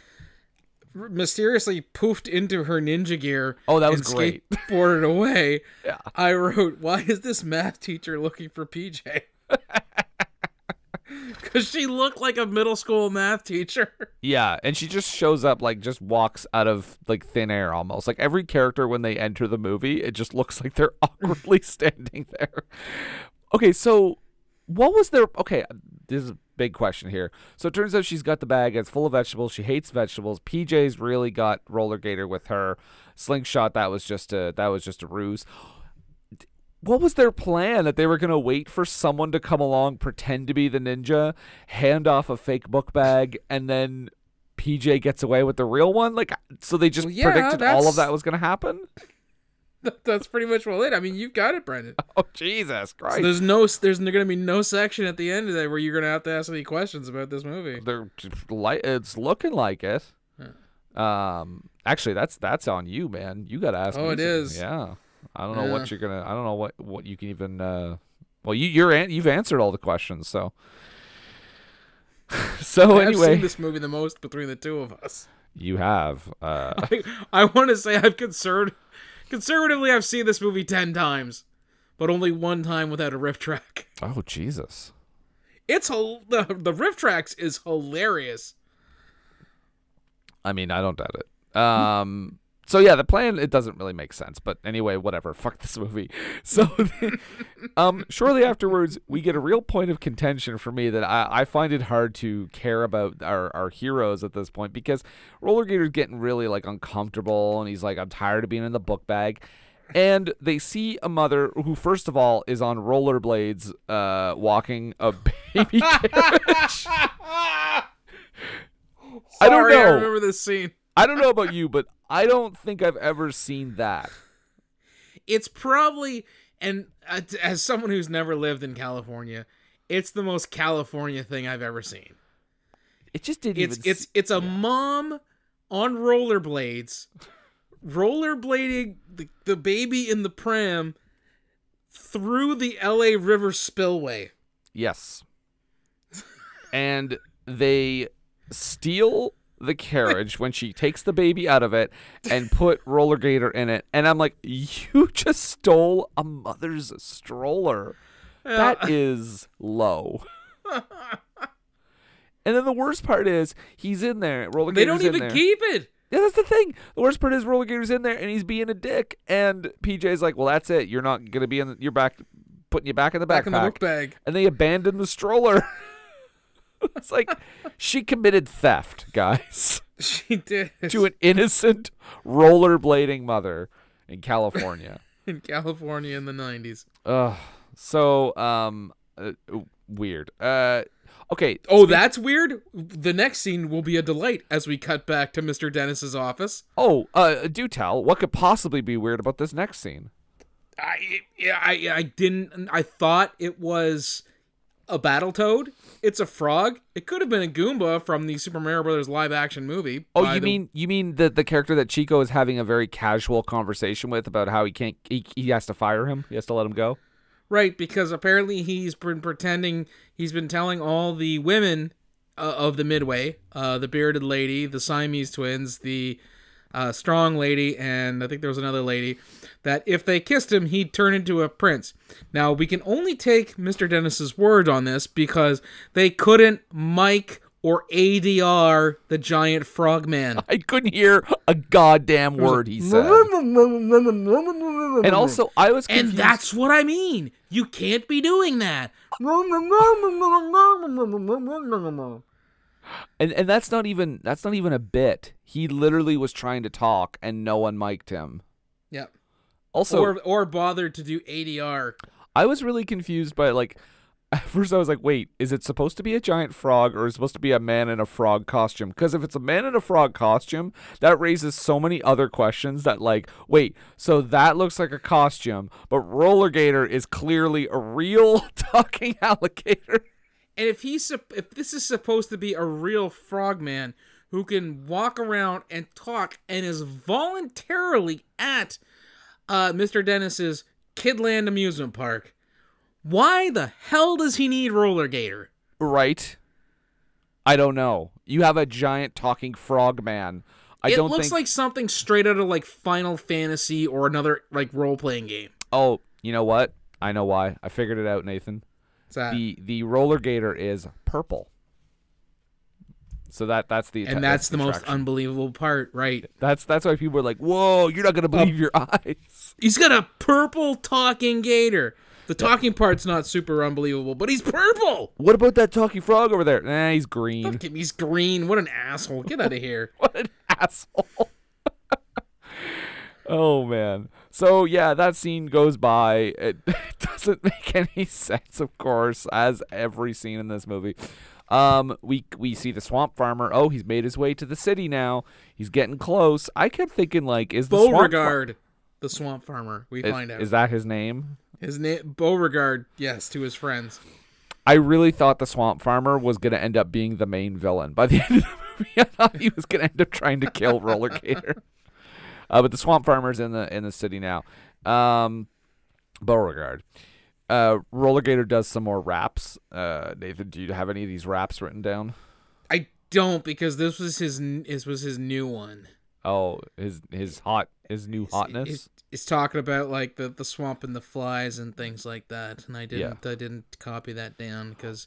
mysteriously poofed into her ninja gear. Oh, that was great. Skateboarded away. Yeah. I wrote, "Why is this math teacher looking for PJ?" Because she looked like a middle school math teacher. Yeah, and she just shows up like just walks out of like thin air almost. Like every character when they enter the movie, it just looks like they're awkwardly standing there. Okay, so what was their okay, this is big question here. So it turns out she's got the bag, it's full of vegetables, she hates vegetables. PJ's really got Rollergator with her. Slingshot that was just a that was just a ruse. What was their plan that they were going to wait for someone to come along, pretend to be the ninja, hand off a fake book bag, and then PJ gets away with the real one? Like, so they just Well, yeah, predicted all of that was going to happen? That's pretty much well it. I mean, you've got it, Brendan. Oh, Jesus Christ. So there's no, there's going to be no section at the end of that where you're going to have to ask any questions about this movie. They're like it's looking like it. Um, actually, that's that's on you, man. You got to ask. Oh, me it some- is. Yeah, I don't know Yeah. what you're gonna. I don't know what what you can even. Uh, well, you you're an, you've answered all the questions, so. so I've anyway, seen this movie the most between the two of us. you have. Uh, I, I want to say I've concerned conservatively I've seen this movie 10 times, but only one time without a riff track. oh Jesus. It's the the RiffTrax is hilarious. I mean, I don't doubt it. Um. So yeah, the plan it doesn't really make sense, but anyway, whatever. Fuck this movie. So, um, shortly afterwards, we get a real point of contention for me that I, I find it hard to care about our, our heroes at this point because Rollergator's getting really like uncomfortable, and he's like, I'm tired of being in the book bag. And they see a mother who, first of all, is on rollerblades, uh, walking a baby carriage. I don't Sorry, I remember this scene. I don't know about you, but I don't think I've ever seen that. It's probably and uh, as someone who's never lived in California, it's the most California thing I've ever seen. It just didn't It's even. it's it's a mom on rollerblades, rollerblading the, the baby in the pram through the LA River spillway. yes. And they steal the carriage when she takes the baby out of it and put Rollergator in it. And I'm like, you just stole a mother's stroller. That is low. and then the worst part is he's in there. Roller They don't even keep it. Yeah, that's the thing. The worst part is Rollergator's in there and he's being a dick, and PJ's like, "Well, that's it. You're not gonna be in. The, you're back, putting you back in the backpack." Back in the book bag. And they abandon the stroller. it's like she committed theft, guys, She did to an innocent rollerblading mother in California. in California in the nineties. Ugh. So, um, uh, weird. Uh, okay. Oh, speak- that's weird. The next scene will be a delight as we cut back to Mr. Dennis's office. Oh, uh, do tell. What could possibly be weird about this next scene? I yeah, I I didn't. I thought it was a battle toad. It's a frog. It could have been a Goomba from the Super Mario Brothers live action movie. Oh, you the- mean you mean the the character that Chico is having a very casual conversation with about how he can't he, he has to fire him. He has to let him go. right? Because apparently he's been pretending. He's been telling all the women uh, of the Midway, uh, the bearded lady, the Siamese twins, the uh, strong lady, and I think there was another lady, that if they kissed him, he'd turn into a prince. Now we can only take Mr. Dennis's word on this because they couldn't mic or ADR the giant frogman. I couldn't hear a goddamn word he said. And also, I was confused. And that's what I mean. You can't be doing that. And and that's not even that's not even a bit. He literally was trying to talk and no one mic'd him. Yep. Also, or or bothered to do ADR. I was really confused by like at first I was like, wait, is it supposed to be a giant frog or is it supposed to be a man in a frog costume? Because if it's a man in a frog costume, that raises so many other questions that like, wait, so that looks like a costume, but Rollergator is clearly a real talking alligator. And if he's if this is supposed to be a real frogman who can walk around and talk and is voluntarily at uh, Mr. Dennis's Kidland amusement park, why the hell does he need Rollergator? Right? I don't know. You have a giant talking frog man. I it don't looks think like something straight out of like Final Fantasy or another like role playing game. Oh, you know what? I know why. I figured it out, Nathan. That? the the Rollergator is purple. So that that's the and that's the most unbelievable part, right? that's that's why people are like, "Whoa, you're not gonna believe your eyes." He's got a purple talking gator. The talking part's not super unbelievable, but he's purple. What about that talking frog over there? Nah, he's green. At me, he's green. What an asshole. Get out of here. What an asshole. oh man. So yeah, that scene goes by. It, it doesn't make any sense, of course, as every scene in this movie. Um, we we see the swamp farmer. Oh, he's made his way to the city now. He's getting close. I kept thinking, like, is the swamp Beauregard, the swamp farmer. We is, find out. is that his name? His name Beauregard, yes, to his friends. I really thought the swamp farmer was gonna end up being the main villain by the end of the movie. I thought he was gonna end up trying to kill Rollergator. Uh, but the swamp farmer's in the in the city now. Um, Beauregard. Uh, Rollergator does some more raps. Uh, Nathan, do you have any of these raps written down? I don't because this was his this was his new one. Oh, his his hot his new hotness. He's, he's talking about like the, the swamp and the flies and things like that, and I didn't I didn't copy that down because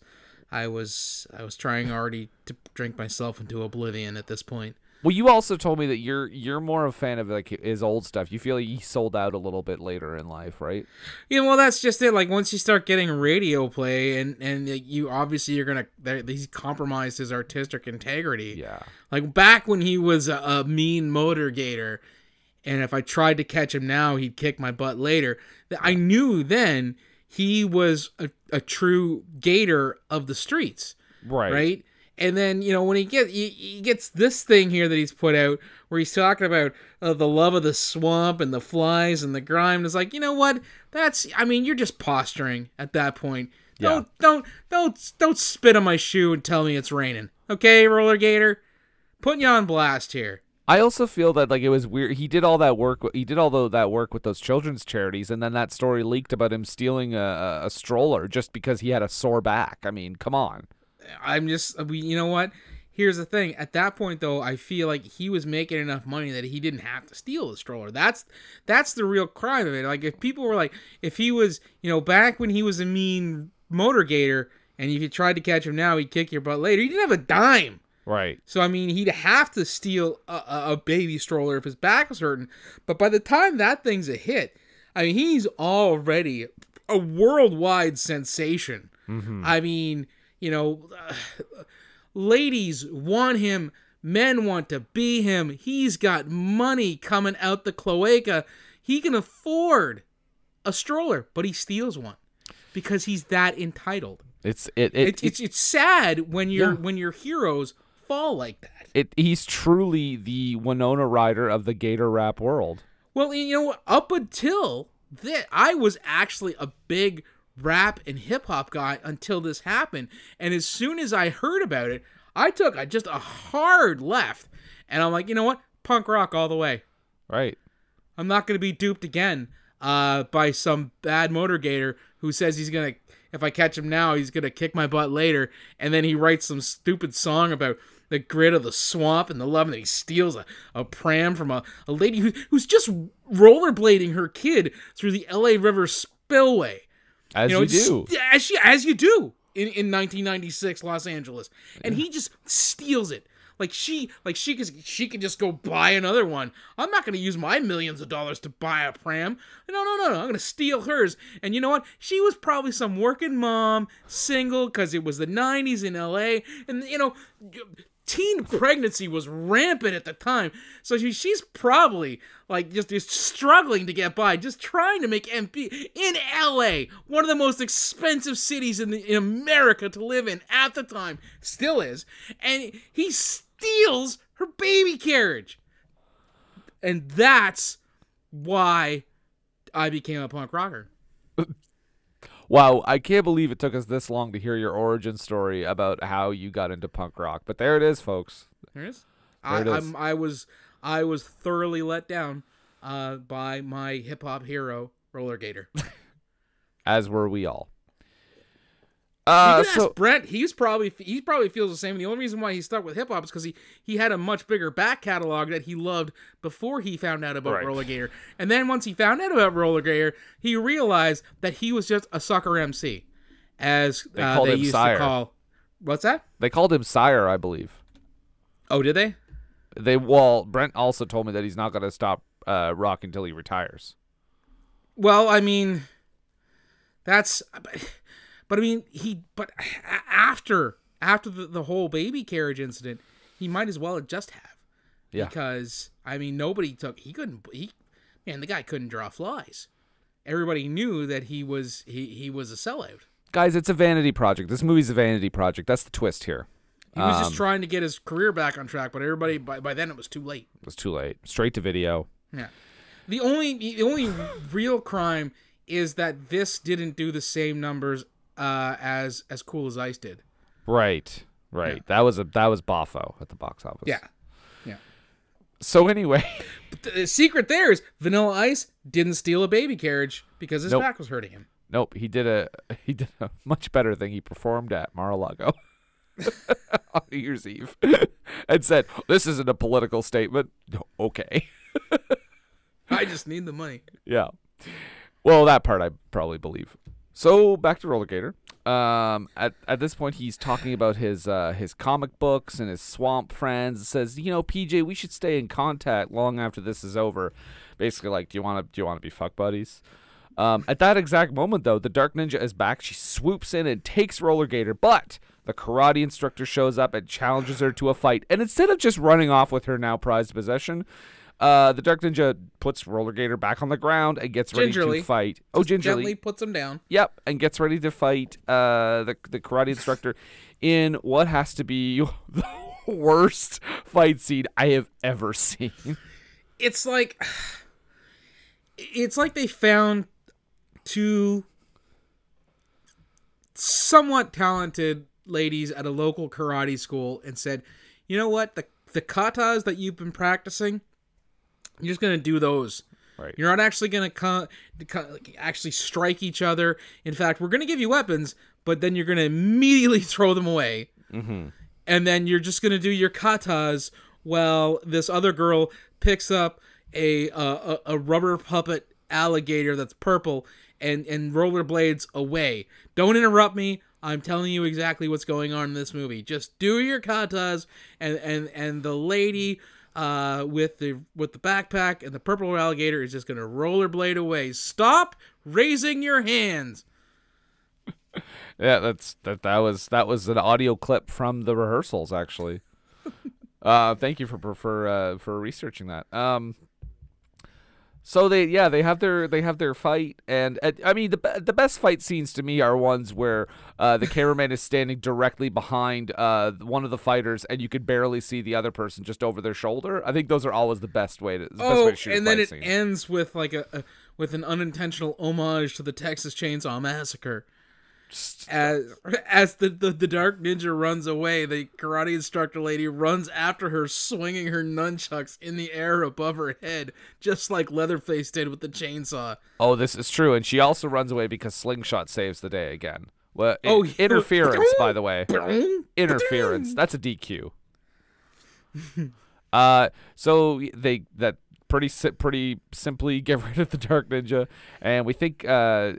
I was I was trying already to drink myself into oblivion at this point. Well, you also told me that you're you're more of a fan of like his old stuff. You feel like he sold out a little bit later in life, right? Yeah, well, that's just it. Like once you start getting radio play, and and you obviously you're gonna he's compromised his artistic integrity. Yeah. Like back when he was a, a mean motor gator, and if I tried to catch him now, he'd kick my butt later. I knew then he was a, a true gator of the streets, Right. right? And then you know when he gets he, he gets this thing here that he's put out where he's talking about uh, the love of the swamp and the flies and the grime. It's like you know what? That's I mean you're just posturing at that point. Don't don't don't don't spit on my shoe and tell me it's raining. Okay, Rollergator, putting you on blast here. I also feel that like it was weird. He did all that work. He did all tho- that work with those children's charities, and then that story leaked about him stealing a, a stroller just because he had a sore back. I mean, come on. I'm just uh, we you know what? Here's the thing. At that point though, I feel like he was making enough money that he didn't have to steal the stroller. That's that's the real crime of it. Like if people were like if he was, you know, back when he was a mean motor gator and if you tried to catch him now, he'd kick your butt later. He didn't have a dime. Right. So I mean, he'd have to steal a, a, a baby stroller if his back was hurting. But by the time that thing's a hit, I mean, he's already a worldwide sensation. Mm-hmm. I mean, you know, ladies want him, men want to be him. He's got money coming out the cloaca. He can afford a stroller, but he steals one because he's that entitled. It's it it, It's it's, it's sad when your Yeah. when your heroes fall like that. it, he's truly the Winona Ryder of the Gator rap world. Well, you know, up until that, I was actually a big rap and hip hop guy until this happened. And as soon as I heard about it, I took a, just a hard left, and I'm like, you know what, punk rock all the way. Right. I'm not going to be duped again uh, by some bad motor gator who says he's going to, if I catch him now, he's going to kick my butt later. And then he writes some stupid song about the grit of the swamp and the love, and he steals a, a pram from a, a lady who, who's just rollerblading her kid through the LA River spillway. As you, know, it's- do. As, you, as you do in, in 1996 Los Angeles. And he just steals it. Like she, like she could, she could just go buy another one. I'm not going to use my millions of dollars to buy a pram. No, no, no, no. I'm going to steal hers. And you know what? She was probably some working mom, single, because it was the '90s in LA, and you know. Teen pregnancy was rampant at the time, so she, she's probably like just, just struggling to get by, just trying to make MP in LA, one of the most expensive cities in, the, in America to live in at the time, still is, and he steals her baby carriage. And that's why I became a punk rocker. Wow, I can't believe it took us this long to hear your origin story about how you got into punk rock. But there it is, folks. There it is. There I, it is. I'm, I was I was thoroughly let down uh, by my hip hop hero, Rollergator. As were we all. You Uh, can so ask Brent. He's probably he probably feels the same. The only reason why he stuck with hip hop is because he he had a much bigger back catalog that he loved before he found out about Right. Rollergator. And then once he found out about Rollergator, he realized that he was just a sucker MC, as They uh, they used Sire. to call. What's that? they called him Sire, I believe. Oh, did they? They well, Brent also told me that he's not going to stop uh, rock until he retires. Well, I mean, that's, but I mean, he, but after after the, the whole baby carriage incident, he might as well just have, Yeah. because I mean, nobody took he couldn't he, man, the guy couldn't draw flies. Everybody knew that he was he he was a sellout. Guys, it's a vanity project. This movie's a vanity project. That's the twist here. He was Um, just trying to get his career back on track, but everybody by by then it was too late. It was too late. Straight to video. Yeah. The only the only real crime is that this didn't do the same numbers uh, as as Cool as Ice did. Right. Right. Yeah. That was a that was boffo at the box office. Yeah. Yeah. So anyway, But the secret there is Vanilla Ice didn't steal a baby carriage because his Nope. back was hurting him. nope, he did a he did a much better thing. He performed at Mar-a-Lago on New Year's Eve and said, "This isn't a political statement." Okay. I just need the money. Yeah. Well, that part I probably believe. So back to Rollergator. Um, at at this point, he's talking about his uh, his comic books and his swamp friends. Says, you know, PJ, we should stay in contact long after this is over. Basically, like, do you want to do you want to be fuck buddies? Um, at that exact moment, though, the Dark Ninja is back. She swoops in and takes Rollergator, but the karate instructor shows up and challenges her to a fight. And instead of just running off with her now prized possession, uh, the Dark Ninja puts Rollergator back on the ground and gets ready to fight. Oh, gingerly. Gently puts him down. Yep, and gets ready to fight uh, the the karate instructor in what has to be the worst fight scene I have ever seen. It's like it's like they found two somewhat talented ladies at a local karate school and said, "You know what? The the katas that you've been practicing, you're just gonna do those. Right. You're not actually gonna co- co- actually strike each other. In fact, we're gonna give you weapons, but then you're gonna immediately throw them away, mm-hmm. and then you're just gonna do your katas while this other girl picks up a uh, a, a rubber puppet alligator that's purple and and rollerblades away. Don't interrupt me. I'm telling you exactly what's going on in this movie. Just do your katas, and and and the lady uh, with the with the backpack and the purple alligator is just gonna rollerblade away. Stop raising your hands. Yeah, that's that. That was that was an audio clip from the rehearsals, actually. uh, thank you for for uh, for researching that. Um, so they yeah they have their they have their fight and uh, I mean the the best fight scenes to me are ones where uh, the cameraman is standing directly behind uh, one of the fighters and you could barely see the other person just over their shoulder. I think those are always the best way to the best Oh, way to and then it scene. ends with like a, a with an unintentional homage to the Texas Chainsaw Massacre. As as the, the the dark ninja runs away, the karate instructor lady runs after her, swinging her nunchucks in the air above her head, just like Leatherface did with the chainsaw. Oh, this is true, and she also runs away because Slingshot saves the day again. Well, Oh, interference, by the way. Interference. That's a DQ. uh, so they that pretty pretty simply get rid of the Dark Ninja, and we think uh,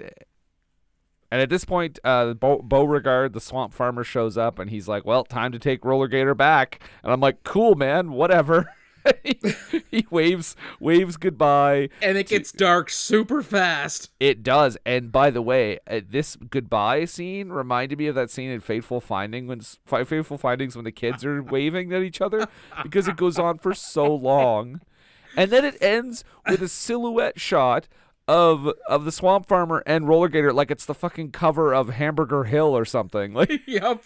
And at this point, uh, Beau- Beauregard, the swamp farmer, shows up and he's like, "Well, time to take Rollergator back." And I'm like, "Cool, man, whatever." he, he waves waves goodbye. And it gets dark super fast. It does. And by the way, uh, this goodbye scene reminded me of that scene in Fateful Finding when Fateful Findings when the kids are waving at each other because it goes on for so long. And then it ends with a silhouette shot of of the swamp farmer and Rollergator like it's the fucking cover of Hamburger Hill or something. Like yep.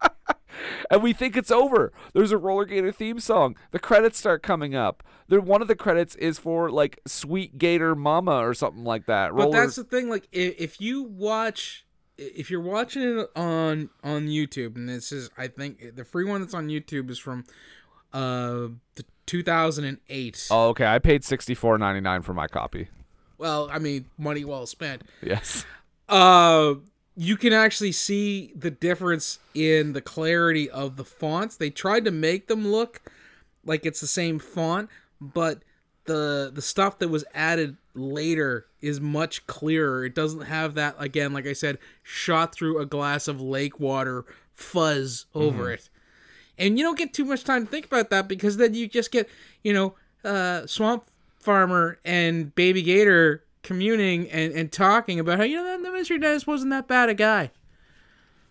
and we think it's over. There's a Rollergator theme song. The credits start coming up. There one of the credits is for like Sweet Gator Mama or something like that. But that's the thing. Like, if, if you watch, if you're watching it on on YouTube, and this is, I think, the free one that's on YouTube is from uh the 2008. Oh, okay. I paid sixty four ninety nine for my copy. Well, I mean, money well spent. Yes. Uh, you can actually see the difference in the clarity of the fonts. They tried to make them look like it's the same font, but the the stuff that was added later is much clearer. It doesn't have that again, like I said, shot through a glass of lake water fuzz over it. And you don't get too much time to think about that because then you just get, you know, uh, Swamp Farmer and Baby Gator communing and, and talking about how, you know, that, that Mr. Dennis wasn't that bad a guy.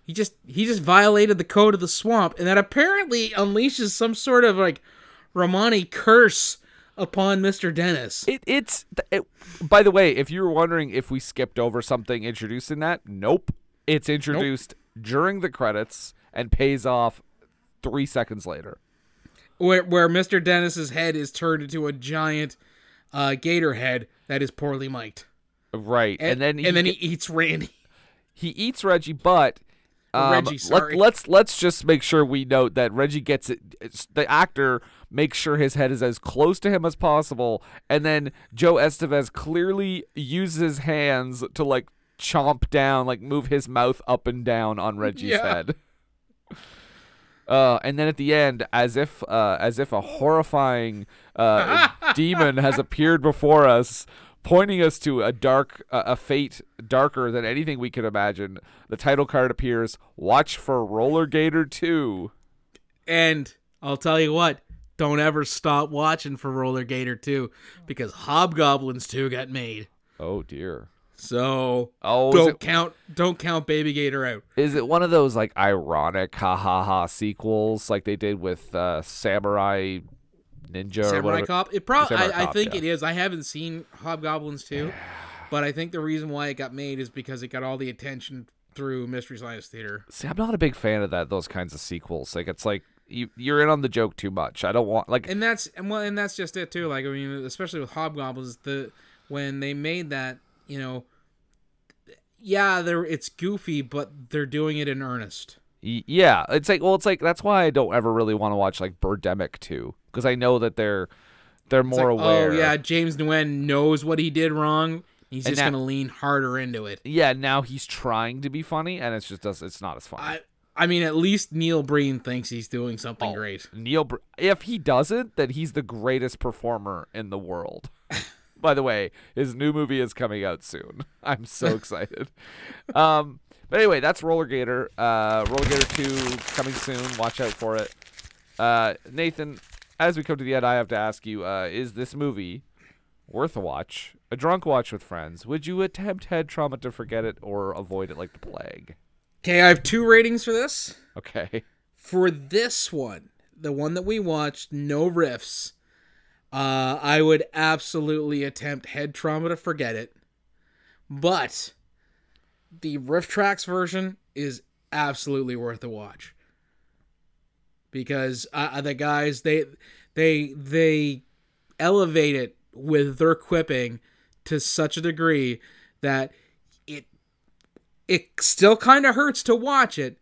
He just he just violated the code of the swamp, and that apparently unleashes some sort of like Romani curse upon Mr. Dennis. It, it's. It, by the way, if you were wondering if we skipped over something introduced in that, nope. It's introduced during the credits and pays off three seconds later. where where Mr. Dennis's head is turned into a giant uh, gator head that is poorly mic'd. Right, and, then and then he eats Randy. he eats Reggie, but um, Reggie, sorry. Let, us let's just make sure we note that Reggie gets it. The actor makes sure his head is as close to him as possible, and then Joe Estevez clearly uses his hands to like chomp down, like move his mouth up and down on Reggie's Yeah. head. Uh, and then at the end, as if uh, as if a horrifying uh, demon has appeared before us, pointing us to a dark uh, a fate darker than anything we could imagine. The title card appears. Watch for Rollergator Two. And I'll tell you what, don't ever stop watching for Rollergator 2 because Hobgoblins 2 got made. Oh dear. So Oh, don't it, count don't count Baby Gator out. is it one of those like ironic ha ha ha sequels like they did with uh, Samurai Ninja Samurai? Cop. It probably I, I think yeah. it is. I haven't seen Hobgoblins 2, but I think the reason why it got made is because it got all the attention through Mystery Science Theater. See, I'm not a big fan of that. Those kinds of sequels. Like it's like you you're in on the joke too much. I don't want like and that's and well and that's just it too like i mean especially with hobgoblins the when they made that you know yeah they're it's goofy but they're doing it in earnest Yeah, it's like well, it's like that's why I don't ever really want to watch like Birdemic 2 because I know that they're they're It's more like, oh, aware. oh yeah james nguyen knows what he did wrong he's And just that- gonna lean harder into it yeah. Now he's trying to be funny, and it's just does it's not as funny. i i mean at least neil breen thinks he's doing something Oh, great Neil, Br- if he doesn't, then he's the greatest performer in the world. By the way, his new movie is coming out soon. I'm so excited. um, but anyway, that's Rollergator. Uh, Rollergator 2 coming soon. Watch out for it. Uh, Nathan, as we come to the end, I have to ask you: uh, Is this movie worth a watch? A drunk watch with friends? Would you attempt head trauma to forget it or avoid it like the plague? okay i have two ratings for this Okay. for this one, the one that we watched, no riffs, uh, I would absolutely attempt head trauma to forget it. But the RiffTrax version is absolutely worth a watch because uh, the guys they they they elevate it with their quipping to such a degree that it it still kind of hurts to watch it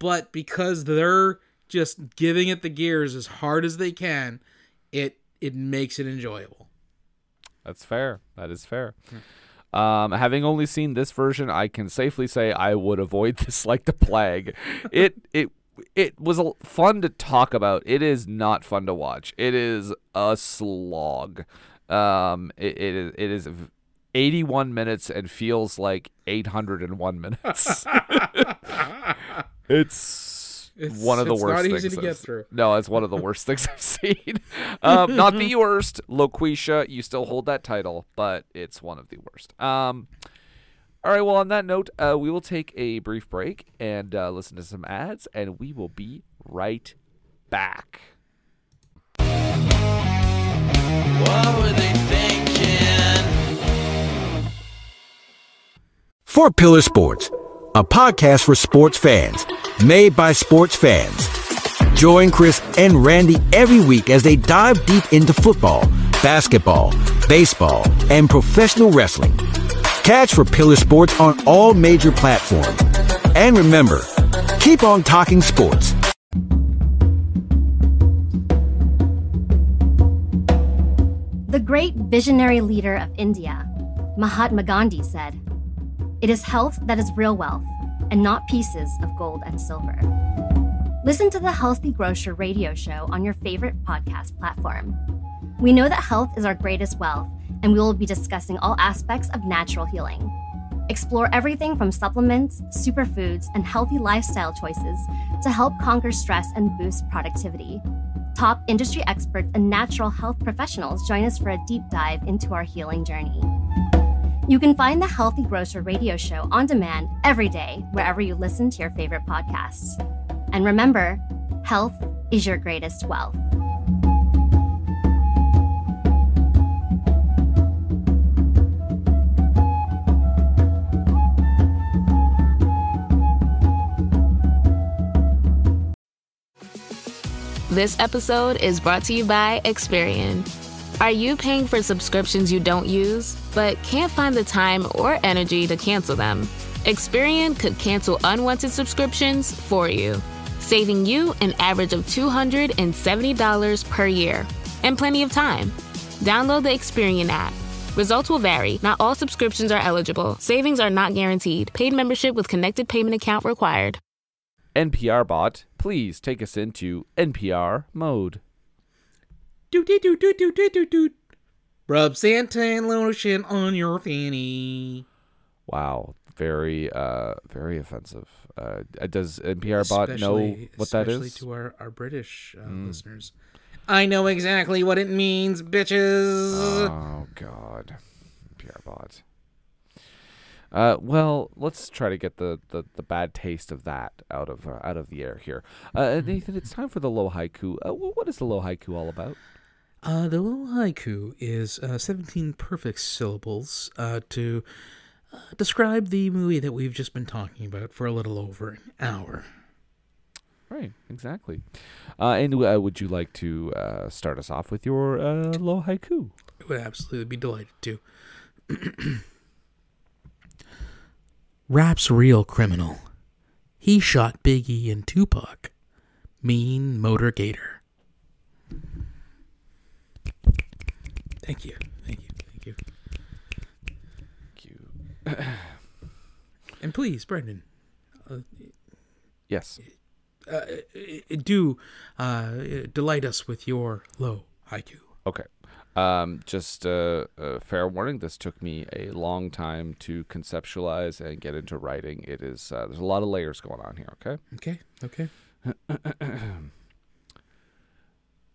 but because they're just giving it the gears as hard as they can, it it makes it enjoyable. That's fair. That is fair. Um, having only seen this version, I can safely say I would avoid this like the plague. it it it was fun to talk about. It is not fun to watch. It is a slog. Um, it, it is it is 81 minutes and feels like 801 minutes. it's, It's- one of the it's worst not things. easy to get through. No, it's one of the worst things I've seen. Um, not the worst. Loquisha, you still hold that title, but it's one of the worst. Um, all right, well, on that note, uh, we will take a brief break and uh, listen to some ads, and we will be right back. What were they thinking? Four Pillar Sports, a podcast for sports fans, made by sports fans. Join Chris and Randy every week as they dive deep into football, basketball, baseball, and professional wrestling. Catch Four Pillar Sports on all major platforms. And remember, keep on talking sports. The great visionary leader of India, Mahatma Gandhi, said, It is health that is real wealth, and not pieces of gold and silver. Listen to the Healthy Grocer radio show on your favorite podcast platform. We know that health is our greatest wealth, and we will be discussing all aspects of natural healing. Explore everything from supplements, superfoods, and healthy lifestyle choices to help conquer stress and boost productivity. Top industry experts and natural health professionals join us for a deep dive into our healing journey. You can find the Healthy Grocer radio show on demand every day wherever you listen to your favorite podcasts. And remember, health is your greatest wealth. This episode is brought to you by Experian. Are you paying for subscriptions you don't use, but can't find the time or energy to cancel them? Experian could cancel unwanted subscriptions for you, saving you an average of $270 per year and plenty of time. Download the Experian app. Results will vary. Not all subscriptions are eligible. Savings are not guaranteed. Paid membership with connected payment account required. NPR bot, please take us into NPR mode. Do do do do do do do do. Rub Santan lotion on your fanny. Wow, very, uh, very offensive. Uh, does NPR bot know what that is? especially is? to our our British uh, Mm. listeners. I know exactly what it means, bitches. Oh God, PR bot. Uh, well, let's try to get the, the, the bad taste of that out of uh, out of the air here. Uh, Nathan, it's time for the low haiku. Uh, what is the low haiku all about? Uh, the little haiku is uh, 17 perfect syllables uh, to uh, describe the movie that we've just been talking about for a little over an hour. Right, exactly. Uh, and uh, would you like to uh, start us off with your uh, low haiku? I would absolutely be delighted to. Rap's real criminal. He shot Biggie and Tupac. Mean Motor Gator. Thank you. Thank you. Thank you. Thank you. And please, Brendan, uh, Yes. uh, uh, do uh, delight us with your low haiku. Okay. Um, just uh, uh, fair warning. This took me a long time to conceptualize and get into writing. It is uh, there's a lot of layers going on here. Okay. Okay. Okay.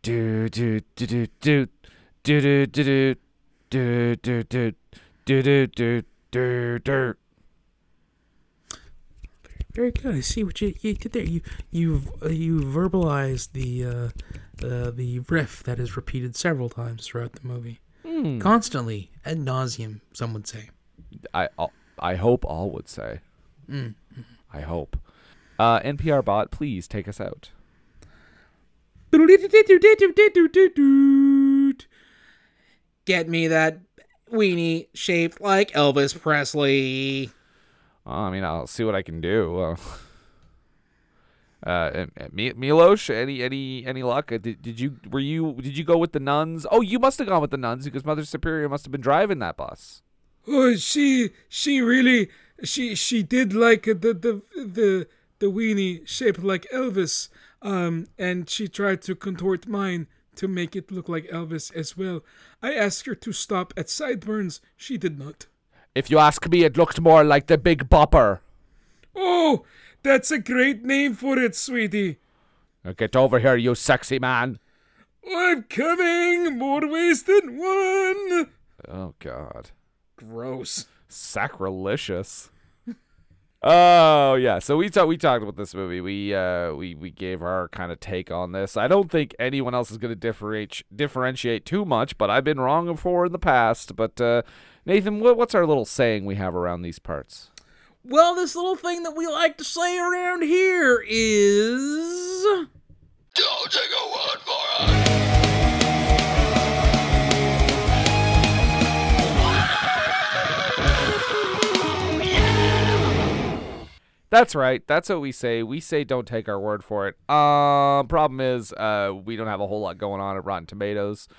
Do do do do do do do do do do do do do do do do. Very good. I see what you, you did there. You you uh, you verbalized the uh, uh, the riff that is repeated several times throughout the movie, Hmm. constantly ad nauseum. Some would say. I I hope all would say. Mm. I hope. Uh, NPR bot, please take us out. Get me that weenie shaped like Elvis Presley. Well, I mean, I'll see what I can do. Uh, and- and Mi- Milos, any any any luck? Uh, Did, did you were you did you go with the nuns? Oh, you must have gone with the nuns because Mother Superior must have been driving that bus. Oh, she she really she she did like the the the the weenie shaped like Elvis, um, and she tried to contort mine to make it look like Elvis as well. I asked her to stop at sideburns. She did not. If you ask me, it looked more like the Big Bopper. Oh, that's a great name for it, sweetie. Now get over here, you sexy man. I'm coming. More ways than one. Oh God, Gross. sacrilegious. Oh yeah, so we talked we talked about this movie. We uh we we gave our kind of take on this. I don't think anyone else is going to differentiate differentiate too much, but I've been wrong before in the past. But uh, Nathan, what, what's our little saying we have around these parts? Well, this little thing that we like to say around here is. Don't take a word for it. That's right. That's what we say. We say don't take our word for it. Um, problem is, uh, we don't have a whole lot going on at Rotten Tomatoes.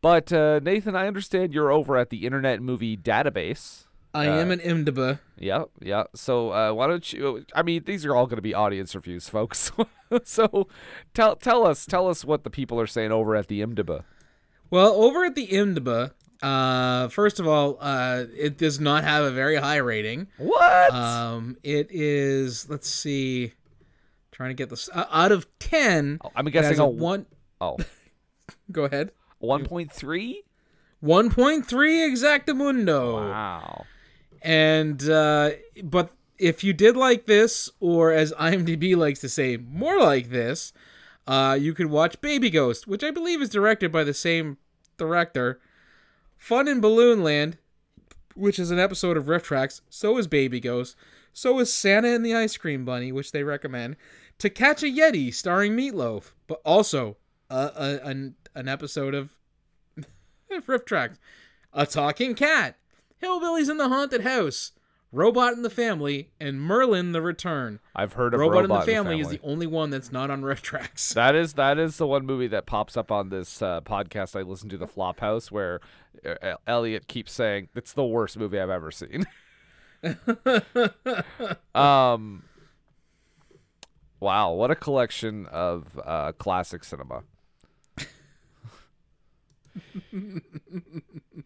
But uh, Nathan, I understand you're over at the Internet Movie Database. I am an IMDb. Yeah, yeah. So uh, why don't you? I mean, these are all going to be audience reviews, folks. so tell tell us tell us what the people are saying over at the IMDb. Well, over at the IMDb, uh, first of all, uh, it does not have a very high rating. What? Um, it is. Let's see. Trying to get this uh, out of ten. I'm it has guessing a a one. Oh, Go ahead. one point three. One point three exactamundo. Wow. And uh, but if you did like this, or as IMDb likes to say, more like this, uh, you could watch Baby Ghost, which I believe is directed by the same director. Fun in Balloon Land, which is an episode of RiffTrax. So is Baby Ghost. So is Santa and the Ice Cream Bunny, which they recommend. To Catch a Yeti, starring Meatloaf, but also uh, a, an an episode of RiffTrax. A Talking Cat, Hillbillies in the Haunted House, Robot in the Family, and Merlin the Return. I've heard of Robot, Robot in the Family is the only one that's not on Tracks. That is that is the one movie that pops up on this uh, podcast I listen to, the Flophouse, where uh, Elliot keeps saying it's the worst movie I've ever seen. um, wow, what a collection of uh, classic cinema.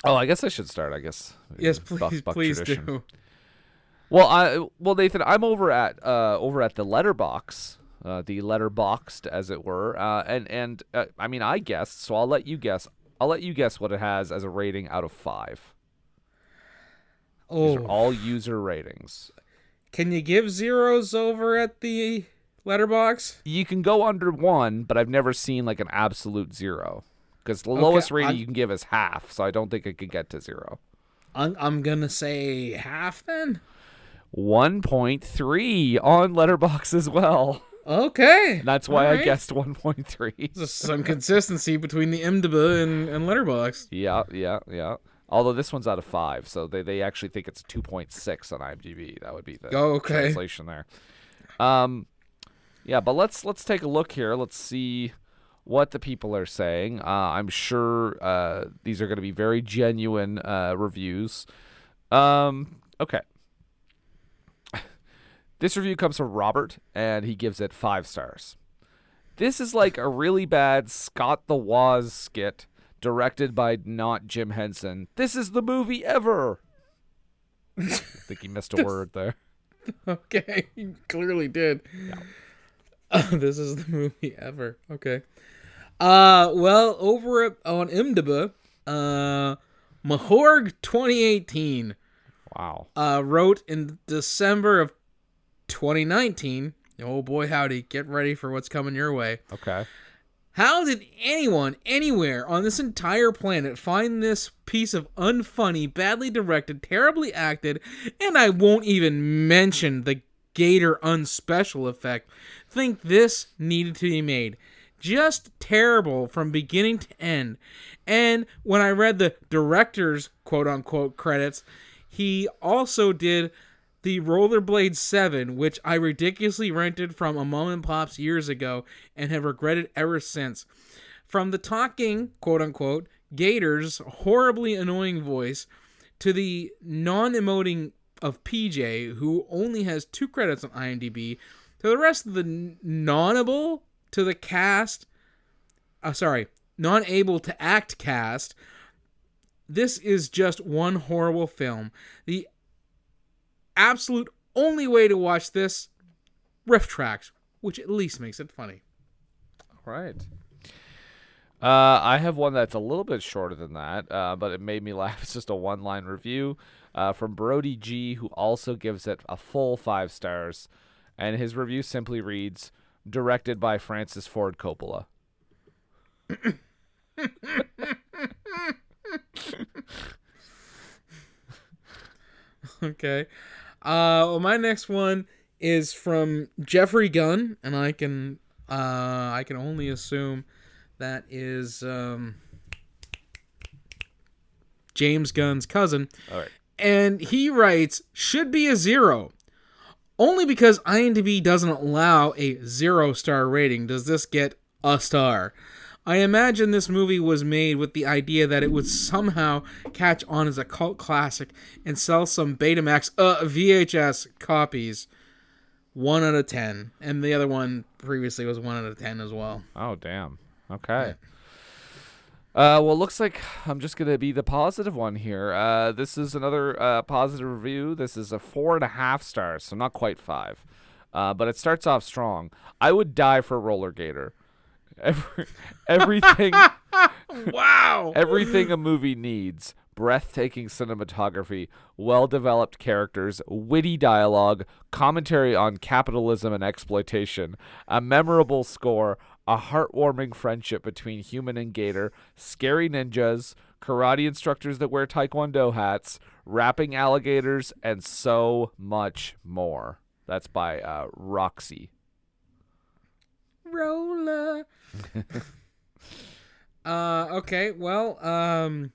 oh, I guess I should start. I guess. yes, Buck- please, buck please tradition. do. Well, I well Nathan, I'm over at uh over at the letterbox, uh, the Letterboxd as it were, uh, and and uh, I mean I guessed, so I'll let you guess. I'll let you guess what it has as a rating out of five. These are Oh, all user ratings. can you give zeros over at the letterbox? You can go under one, but I've never seen like an absolute zero. Because the lowest rating I'm- you can give is half, so I don't think it could get to zero. I'm, I'm gonna say half then. One point three on Letterbox as well. Okay, That's why I guessed one point three. There's some consistency between the IMDb and, and Letterbox. Yeah, yeah, yeah. Although this one's out of five, so they, they actually think it's two point six on IMDb. That would be the Oh, okay. translation there. Um, yeah, but let's let's take a look here. Let's see what the people are saying. Uh, I'm sure uh, these are going to be very genuine uh, reviews. Um, okay. This review comes from Robert, and he gives it five stars. This is like a really bad Scott the Woz skit directed by not Jim Henson. This is the movie ever. I think he missed a word there. Okay, he clearly did. this is the movie ever. Okay. Uh, well, over at, on IMDb, uh, Mahorg 2018 Wow. uh, wrote in December of 2019. Oh boy, howdy! Get ready for what's coming your way. Okay. How did anyone anywhere on this entire planet find this piece of unfunny, badly directed, terribly acted, and I won't even mention the Gator unspecial effect, think this needed to be made? Just terrible from beginning to end. And when I read the director's quote unquote credits, he also did the Rollerblade 7, which I ridiculously rented from a mom and pop's years ago and have regretted ever since. From the talking, quote unquote, Gator's horribly annoying voice to the non emoting of PJ, who only has two credits on IMDb, to the rest of the non-able, to the cast, uh, sorry, non able to act cast. This is just one horrible film. The absolute only way to watch this RiffTrax, which at least makes it funny. All right. Uh, I have one that's a little bit shorter than that, uh, but it made me laugh. It's just a one line review uh, from Brody G, who also gives it a full five stars. And his review simply reads Directed by Francis Ford Coppola. okay. Uh, well, my next one is from Jeffrey Gunn, and I can uh, I can only assume that is um, James Gunn's cousin. All right. And he writes, should be a zero. Only because IMDb doesn't allow a zero star rating does this get a star. I imagine this movie was made with the idea that it would somehow catch on as a cult classic and sell some Betamax uh, VHS copies. One out of ten, and the other one previously was one out of ten as well. Oh, damn. Okay. Uh, well, looks like I'm just gonna be the positive one here. Uh, this is another uh, positive review. This is a four and a half stars, so not quite five, uh, but it starts off strong. I would die for Rollergator. Every, everything, Wow. everything a movie needs: breathtaking cinematography, well-developed characters, witty dialogue, commentary on capitalism and exploitation, a memorable score, a heartwarming friendship between human and gator, scary ninjas, karate instructors that wear taekwondo hats, rapping alligators, and so much more. That's by uh, Roxy. Roller. uh, okay, well, um,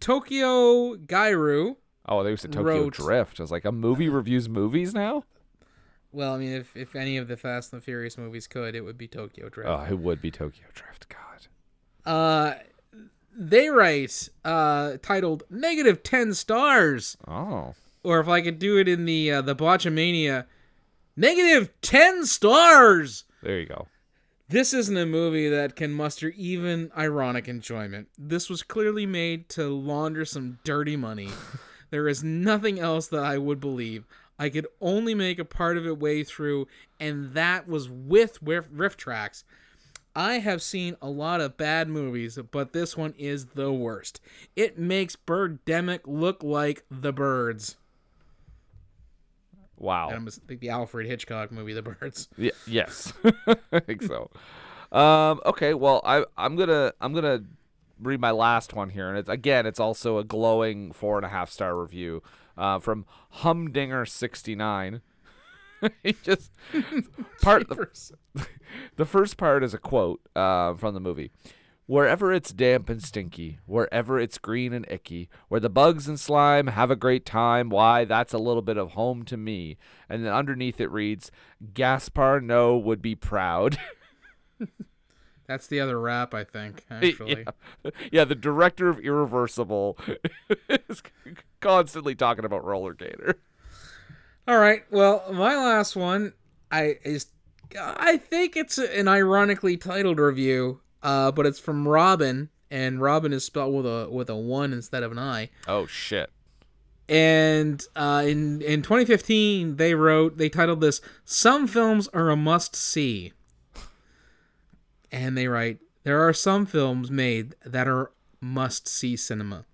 Tokyo Gairu. Oh, they used to Tokyo Wrote- Drift. I was like, a movie reviews movies now? Well, I mean, if, if any of the Fast and the Furious movies could, it would be Tokyo Drift. Oh, it would be Tokyo Drift. God. Uh, they write uh, titled negative ten stars, Oh. or if I could do it in the uh, the Botchamania, negative ten stars. There you go. This isn't a movie that can muster even ironic enjoyment. This was clearly made to launder some dirty money. there is nothing else that I would believe. I could only make a part of it way through, and that was with riff, tracks. I have seen a lot of bad movies, but this one is the worst. It makes Birdemic look like the birds. Wow. And I'm like the Alfred Hitchcock movie, The Birds. Yeah, yes, I think so. Um, okay, well, I I'm gonna I'm gonna read my last one here, and it's again it's also a glowing four and a half star review uh, from Humdinger sixty nine. he just part the, the first part is a quote uh, from the movie. Wherever it's damp and stinky, wherever it's green and icky, where the bugs and slime have a great time, why, that's a little bit of home to me. And then underneath it reads, Gaspar Noé would be proud. That's the other rap, I think, actually. yeah. yeah, the director of Irreversible is constantly talking about Rollergator. All right. Well, my last one, I is, I think it's an ironically titled review, uh, but it's from Robin, and Robin is spelled with a with a one instead of an I. Oh shit. And uh, in in 2015, they wrote they titled this "Some films are a must see," and they write there are some films made that are must see cinema.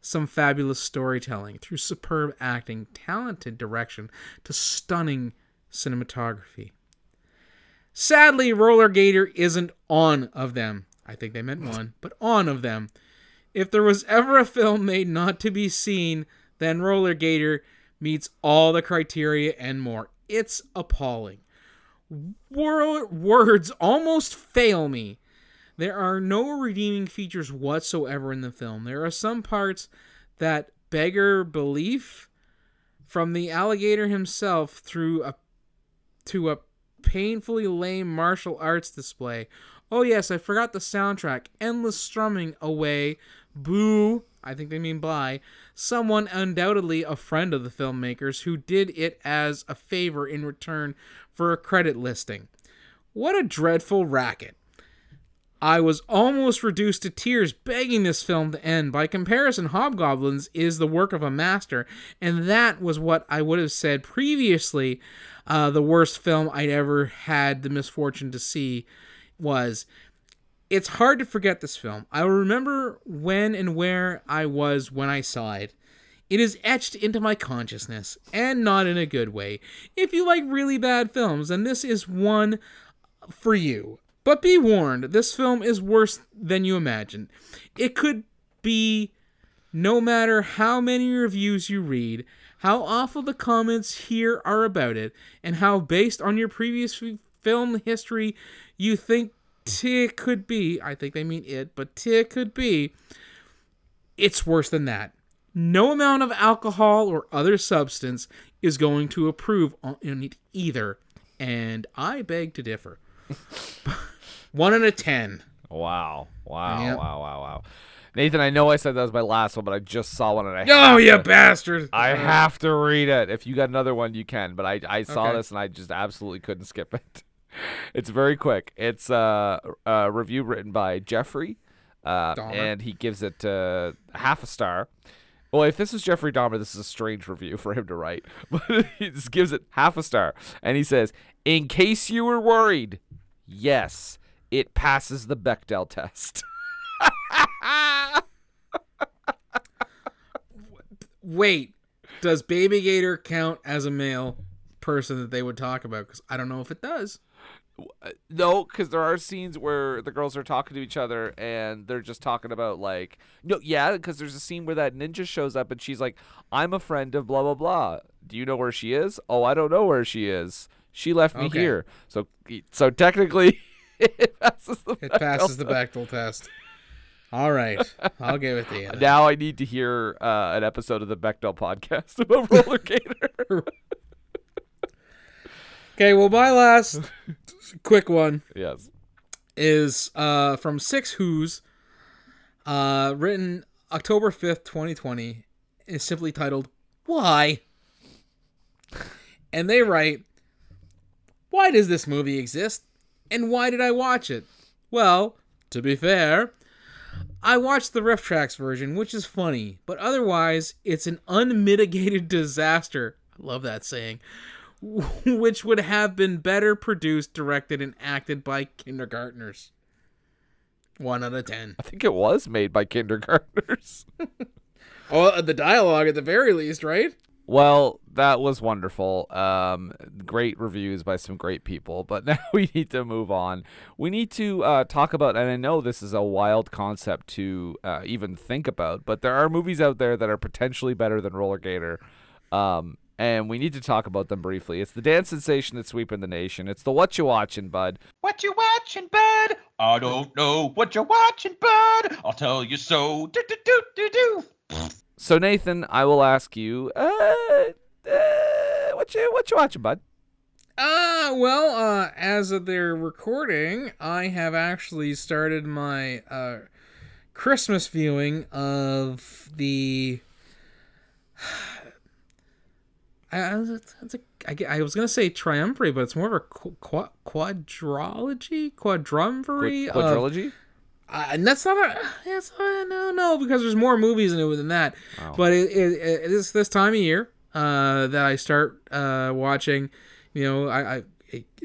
Some fabulous storytelling through superb acting, talented direction to stunning cinematography. Sadly, Rollergator isn't on of them. I think they meant one, but on of them. If there was ever a film made not to be seen, then Rollergator meets all the criteria and more. It's appalling. Wor- words almost fail me. There are no redeeming features whatsoever in the film. There are some parts that beggar belief from the alligator himself through a to a painfully lame martial arts display. Oh yes, I forgot the soundtrack. Endless strumming away. Boo. I think they mean by someone undoubtedly a friend of the filmmakers who did it as a favor in return for a credit listing. What a dreadful racket. I was almost reduced to tears begging this film to end. By comparison, Hobgoblins is the work of a master, and that was what I would have said previously uh, the worst film I'd ever had the misfortune to see was. It's hard to forget this film. I remember when and where I was when I saw it. It is etched into my consciousness, and not in a good way. If you like really bad films, then this is one for you. But be warned, this film is worse than you imagine. It could be no matter how many reviews you read, how awful the comments here are about it, and how based on your previous film history you think it could be. I think they mean it, but it could be. It's worse than that. No amount of alcohol or other substance is going to improve on it either, and I beg to differ. One out of ten. Wow. Wow. Yep. Wow. Wow. Wow. Nathan, I know I said that was my last one, but I just saw one and I Oh, have you to- bastard! I have to read it. If you got another one, you can. But I, I saw Okay. this and I just absolutely couldn't skip it. It's very quick. It's uh, a review written by Jeffrey, uh, and he gives it uh, half a star. Well, if this is Jeffrey Dahmer, this is a strange review for him to write. But he just gives it half a star, and he says, "In case you were worried, yes, it passes the Bechdel test." Wait, does Baby Gator count as a male person that they would talk about? Because I don't know if it does. No, because there are scenes where the girls are talking to each other and they're just talking about like no, yeah, because there's a scene where that ninja shows up and she's like, "I'm a friend of blah blah blah. Do you know where she is? Oh, I don't know where she is. She left me Okay. here." So, so technically, it passes the. It passes the test. Bechdel test. All right, I'll give it to you. then. Now I need to hear uh, an episode of the Bechdel podcast about Rollergator. Okay, well, my last quick one yes. is uh, from Six Who's, uh, written October 5th, 2020. Is simply titled, Why? And they write, Why does this movie exist? And why did I watch it? Well, to be fair, I watched the RiffTrax version, which is funny, but otherwise, it's an unmitigated disaster. I love that saying. Which would have been better produced, directed, and acted by kindergartners. One out of ten. I think it was made by kindergartners. Oh, the dialogue at the very least, right? Well, that was wonderful. Um, great reviews by some great people. But now we need to move on. We need to uh, talk about, and I know this is a wild concept to uh, even think about, but there are movies out there that are potentially better than Rollergator. Um, and we need to talk about them briefly. It's the dance sensation that's sweeping the nation. It's the what you watching, bud. What you watching, bud? I don't know what you're watching, bud. I'll tell you so. Do do do do do. So Nathan, I will ask you, uh, uh, what you what you watching, bud? Uh, well, uh, as of their recording, I have actually started my, uh, Christmas viewing of the. I, I, a, I, I was gonna say triumvirate, but it's more of a qu- qu- quadrology, quadrumvirate. Quad- of- quadrilogy? Uh, and that's not a that's uh, no no because there's more movies in it than that. But it, it, it is this time of year uh, that I start uh, watching. You know, I, I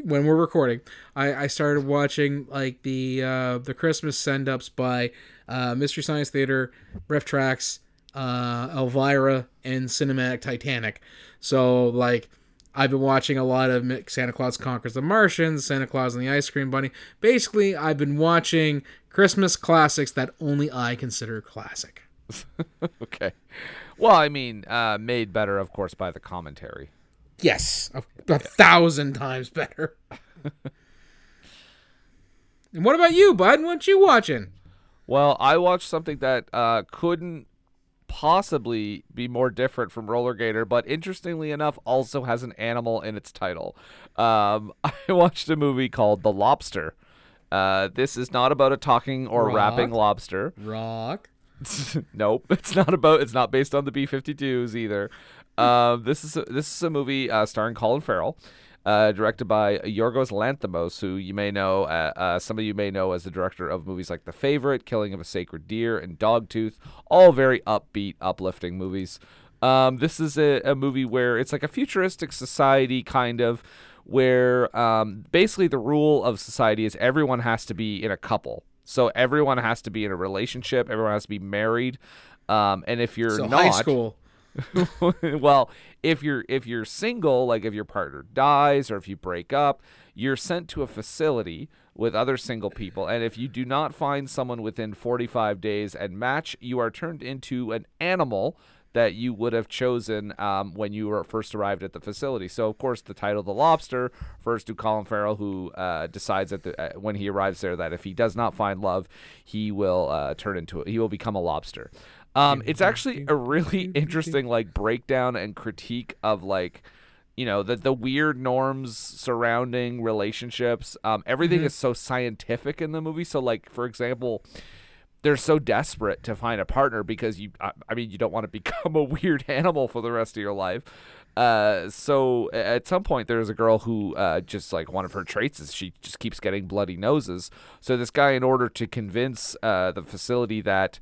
when we're recording, I, I started watching like the uh, the Christmas send ups by uh, Mystery Science Theater, RiffTrax, uh, Elvira, and Cinematic Titanic. So like. I've been watching a lot of Santa Claus Conquers the Martians, Santa Claus and the Ice Cream Bunny. Basically, I've been watching Christmas classics that only I consider classic. okay. Well, I mean, uh, made better, of course, by the commentary. Yes, a, a thousand times better. and what about you, bud? What you watching? Well, I watched something that uh, couldn't possibly be more different from Rollergator, but interestingly enough, also has an animal in its title. Um, I watched a movie called The Lobster. Uh, this is not about a talking or rapping lobster. Rock. nope, it's not about. It's not based on the B-52s either. Um, this is a, this is a movie uh, starring Colin Farrell. uh, directed by Yorgos Lanthimos, who you may know, uh, uh, some of you may know as the director of movies like The Favorite, Killing of a Sacred Deer, and Dogtooth. All very upbeat, uplifting movies. Um, this is a, a movie where it's like a futuristic society, kind of, where um, basically the rule of society is everyone has to be in a couple. So everyone has to be in a relationship. Everyone has to be married. Um, and if you're So not, high school. well, if you're if you're single, like if your partner dies or if you break up, you're sent to a facility with other single people, and if you do not find someone within 45 days and match, you are turned into an animal that you would have chosen um, when you were first arrived at the facility. So, of course, the title "The Lobster" refers to Colin Farrell, who uh, decides that the, uh, when he arrives there that if he does not find love, he will uh, turn into he will become a lobster. Um, it's actually a really interesting like breakdown and critique of like you know the the weird norms surrounding relationships. Um, everything Mhm. is so scientific in the movie. So like for example, they're so desperate to find a partner because you I, I mean you don't want to become a weird animal for the rest of your life. Uh, so at some point there's a girl who uh, just like one of her traits is she just keeps getting bloody noses. So this guy, in order to convince uh, the facility that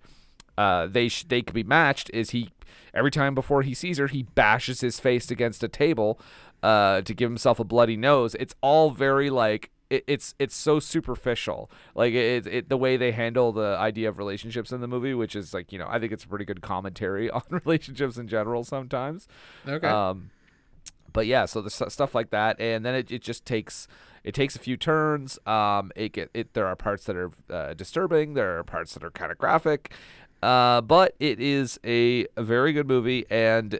uh, they sh- they could be matched, is he every time before he sees her he bashes his face against a table uh, to give himself a bloody nose. It's all very like it, it's it's so superficial. Like it, it the way they handle the idea of relationships in the movie, which is like you know I think it's a pretty good commentary on relationships in general sometimes. Okay. Um, but yeah, so the stu- stuff like that, and then it, it just takes it takes a few turns. Um, it get it there are parts that are uh, disturbing. There are parts that are kind of graphic. Uh, but it is a, a very good movie, and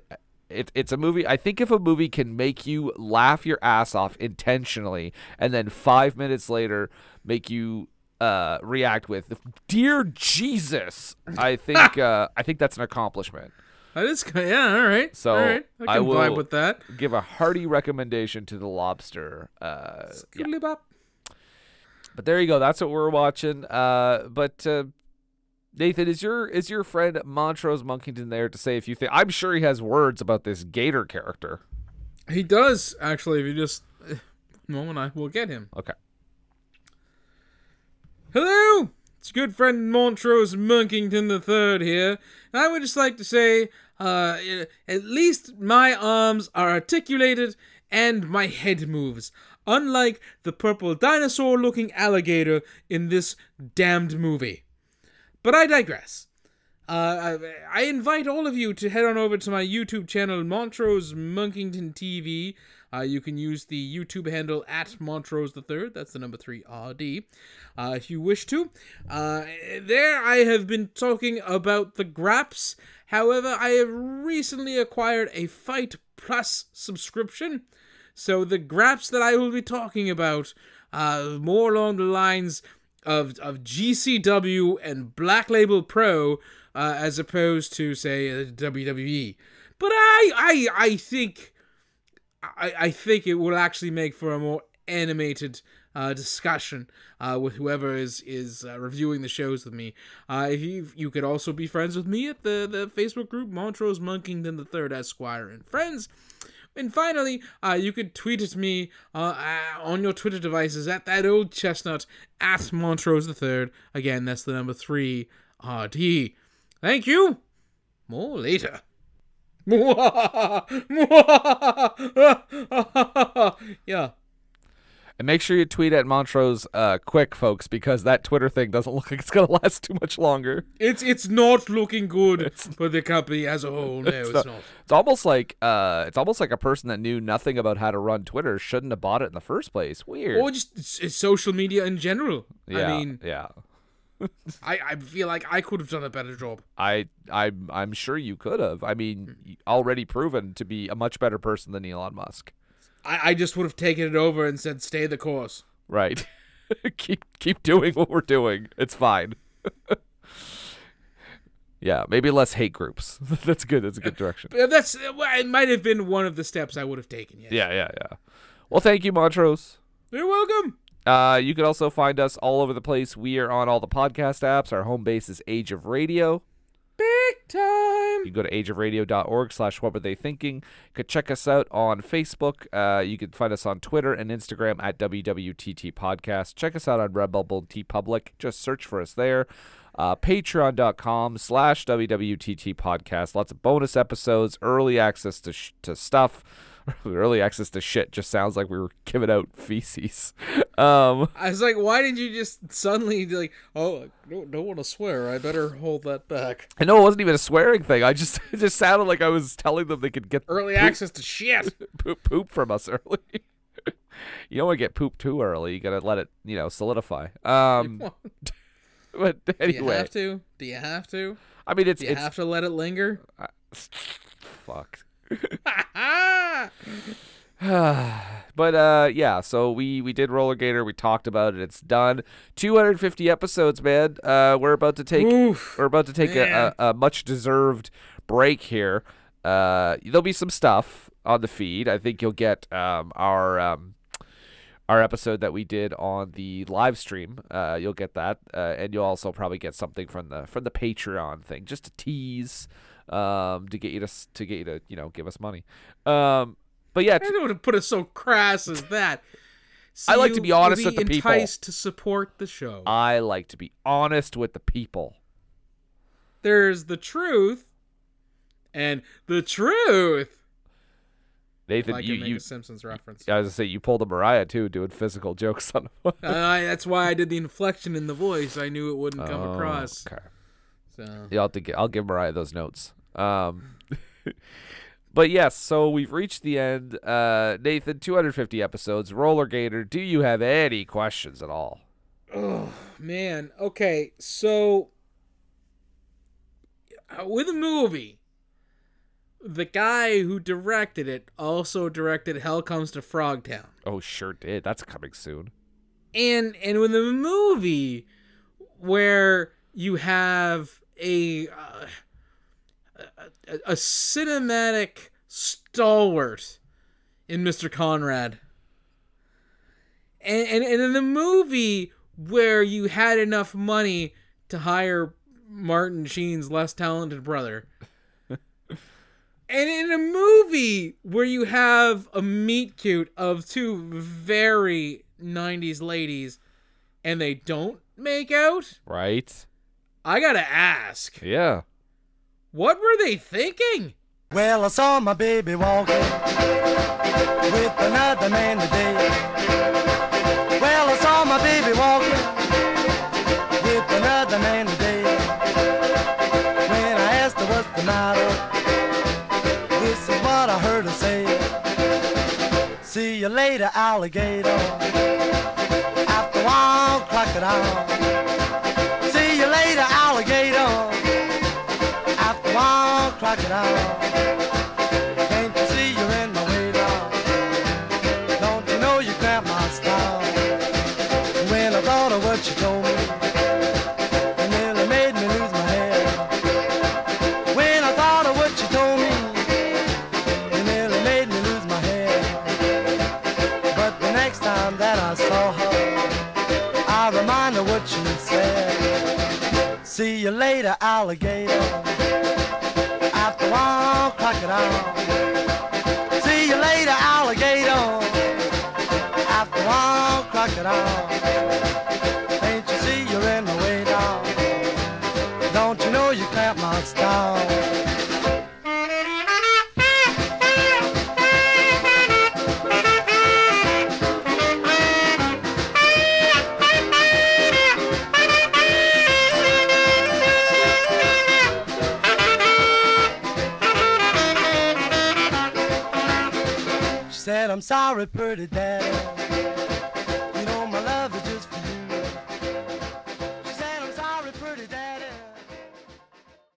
it, it's a movie. I think if a movie can make you laugh your ass off intentionally, and then five minutes later make you uh, react with "Dear Jesus," I think uh, I think that's an accomplishment. That is yeah, all right. So all right. I can I will vibe with that. give a hearty recommendation to the Lobster. Uh, yeah. But there you go. That's what we're watching. Uh, but uh, Nathan, is your is your friend Montrose Monkington there to say if you think? I'm sure he has words about this Gator character. He does actually. If you just moment, I will get him. Okay. Hello, it's good friend Montrose Monkington the Third here. And I would just like to say, uh, at least my arms are articulated and my head moves, unlike the purple dinosaur-looking alligator in this damned movie. But I digress. Uh, I, I invite all of you to head on over to my YouTube channel, Montrose Monkington TV. Uh, you can use the YouTube handle at Montrose the Third. That's the number three RD. Uh, if you wish to. Uh, there, I have been talking about the Graps. However, I have recently acquired a Fight Plus subscription. So the Graps that I will be talking about, uh, more along the lines of of GCW and Black Label Pro, uh, as opposed to say uh, WWE. But I I I think I I think it will actually make for a more animated uh, discussion uh, with whoever is is uh, reviewing the shows with me. Uh, if you you could also be friends with me at the the Facebook group Montrose Monkington the Third Esquire and friends. And finally, uh, you could tweet at me uh, uh, on your Twitter devices at that old chestnut at Montrose the Third. Again, that's the number three RD. Thank you. More later. yeah. And make sure you tweet at Montrose uh, quick, folks, because that Twitter thing doesn't look like it's gonna last too much longer. It's it's not looking good for the company as a whole. No, it's, the- not. It's almost like uh, it's almost like a person that knew nothing about how to run Twitter shouldn't have bought it in the first place. Weird. Or just it's, it's social media in general. yeah, I mean, yeah. I, I feel like I could have done a better job. I I'm I'm sure you could have. I mean, already proven to be a much better person than Elon Musk. I, I just would have taken it over and said, "Stay the course." Right. keep keep doing what we're doing. It's fine. yeah, maybe less hate groups. That's good. That's a good direction. That's it. Might have been one of the steps I would have taken. Yes. Yeah, yeah, yeah. Well, thank you, Montrose. You're welcome. Uh, you can also find us all over the place. We are on all the podcast apps. Our home base is Age of Radio. Time. You can go to ageofradio.org slash what were they thinking. You could check us out on Facebook. Uh, you can find us on Twitter and Instagram at WWTT Podcast. Check us out on Redbubble TeePublic. Just search for us there. Uh, Patreon.com slash WWTT Podcast. Lots of bonus episodes, early access to, to stuff. early access to shit just sounds like we were giving out feces. Um, I was like, why did you just suddenly like, oh, I don't, don't want to swear. I better hold that back. I know it wasn't even a swearing thing. I just it just sounded like I was telling them they could get Early poop- access to shit. poop, poop from us early. you don't want to get poop too early. You gotta let it, you know, solidify. Um, but Do you have to? Do you have to? I mean, it's Do you it's have to let it linger? fuck. but uh yeah so we we did Rollergator. We talked about it. It's done. 250 episodes man. Uh we're about to take Oof, we're about to take a, a, a much deserved break here. Uh there'll be some stuff on the feed. I think you'll get um our um our episode that we did on the live stream. Uh you'll get that. Uh, and you'll also probably get something from the from the patreon thing just to tease um to get you to to get you to you know give us money um but yeah I don't want to put it so crass as that. I like to be honest will with the people. to support the show. I like to be honest with the people. There's the truth, and the truth. Nathan, I you, make you a Simpsons reference. I was gonna say you pulled a Mariah too, doing physical jokes on. Uh, that's why I did the inflection in the voice. I knew it wouldn't come Oh, across. Okay. So Yeah, I'll, to get, I'll give Mariah those notes. Um, but yes, so we've reached the end. Uh, Nathan, 250 episodes. Rollergator, do you have any questions at all? Oh man. Okay, so uh, with a movie, the guy who directed it also directed Hell Comes to Frogtown. Oh, sure did. That's coming soon. And and with a movie where you have a uh, a, a, a cinematic stalwart in Mr. Conrad. And, and and in the movie where you had enough money to hire Martin Sheen's less talented brother. and in a movie where you have a meet cute of two very 90s ladies and they don't make out, Right? I gotta ask, Yeah. What were they thinking? Well, I saw my baby walking with another man today. Well, I saw my baby walking with another man today. When I asked her what's the matter, this is what I heard her say. See you later, alligator. After a while, crocodile. See you later, alligator. Crocodile. Can't you see you're in my way now? Don't you know you grab my style? When I thought of what you told me, it nearly made me lose my head. When I thought of what you told me, it nearly made me lose my head. But the next time that I saw her, I remind her what you said. See you later, alligator. While, crocodile. See you later, alligator. After a while, crocodile. Sorry, pretty daddy.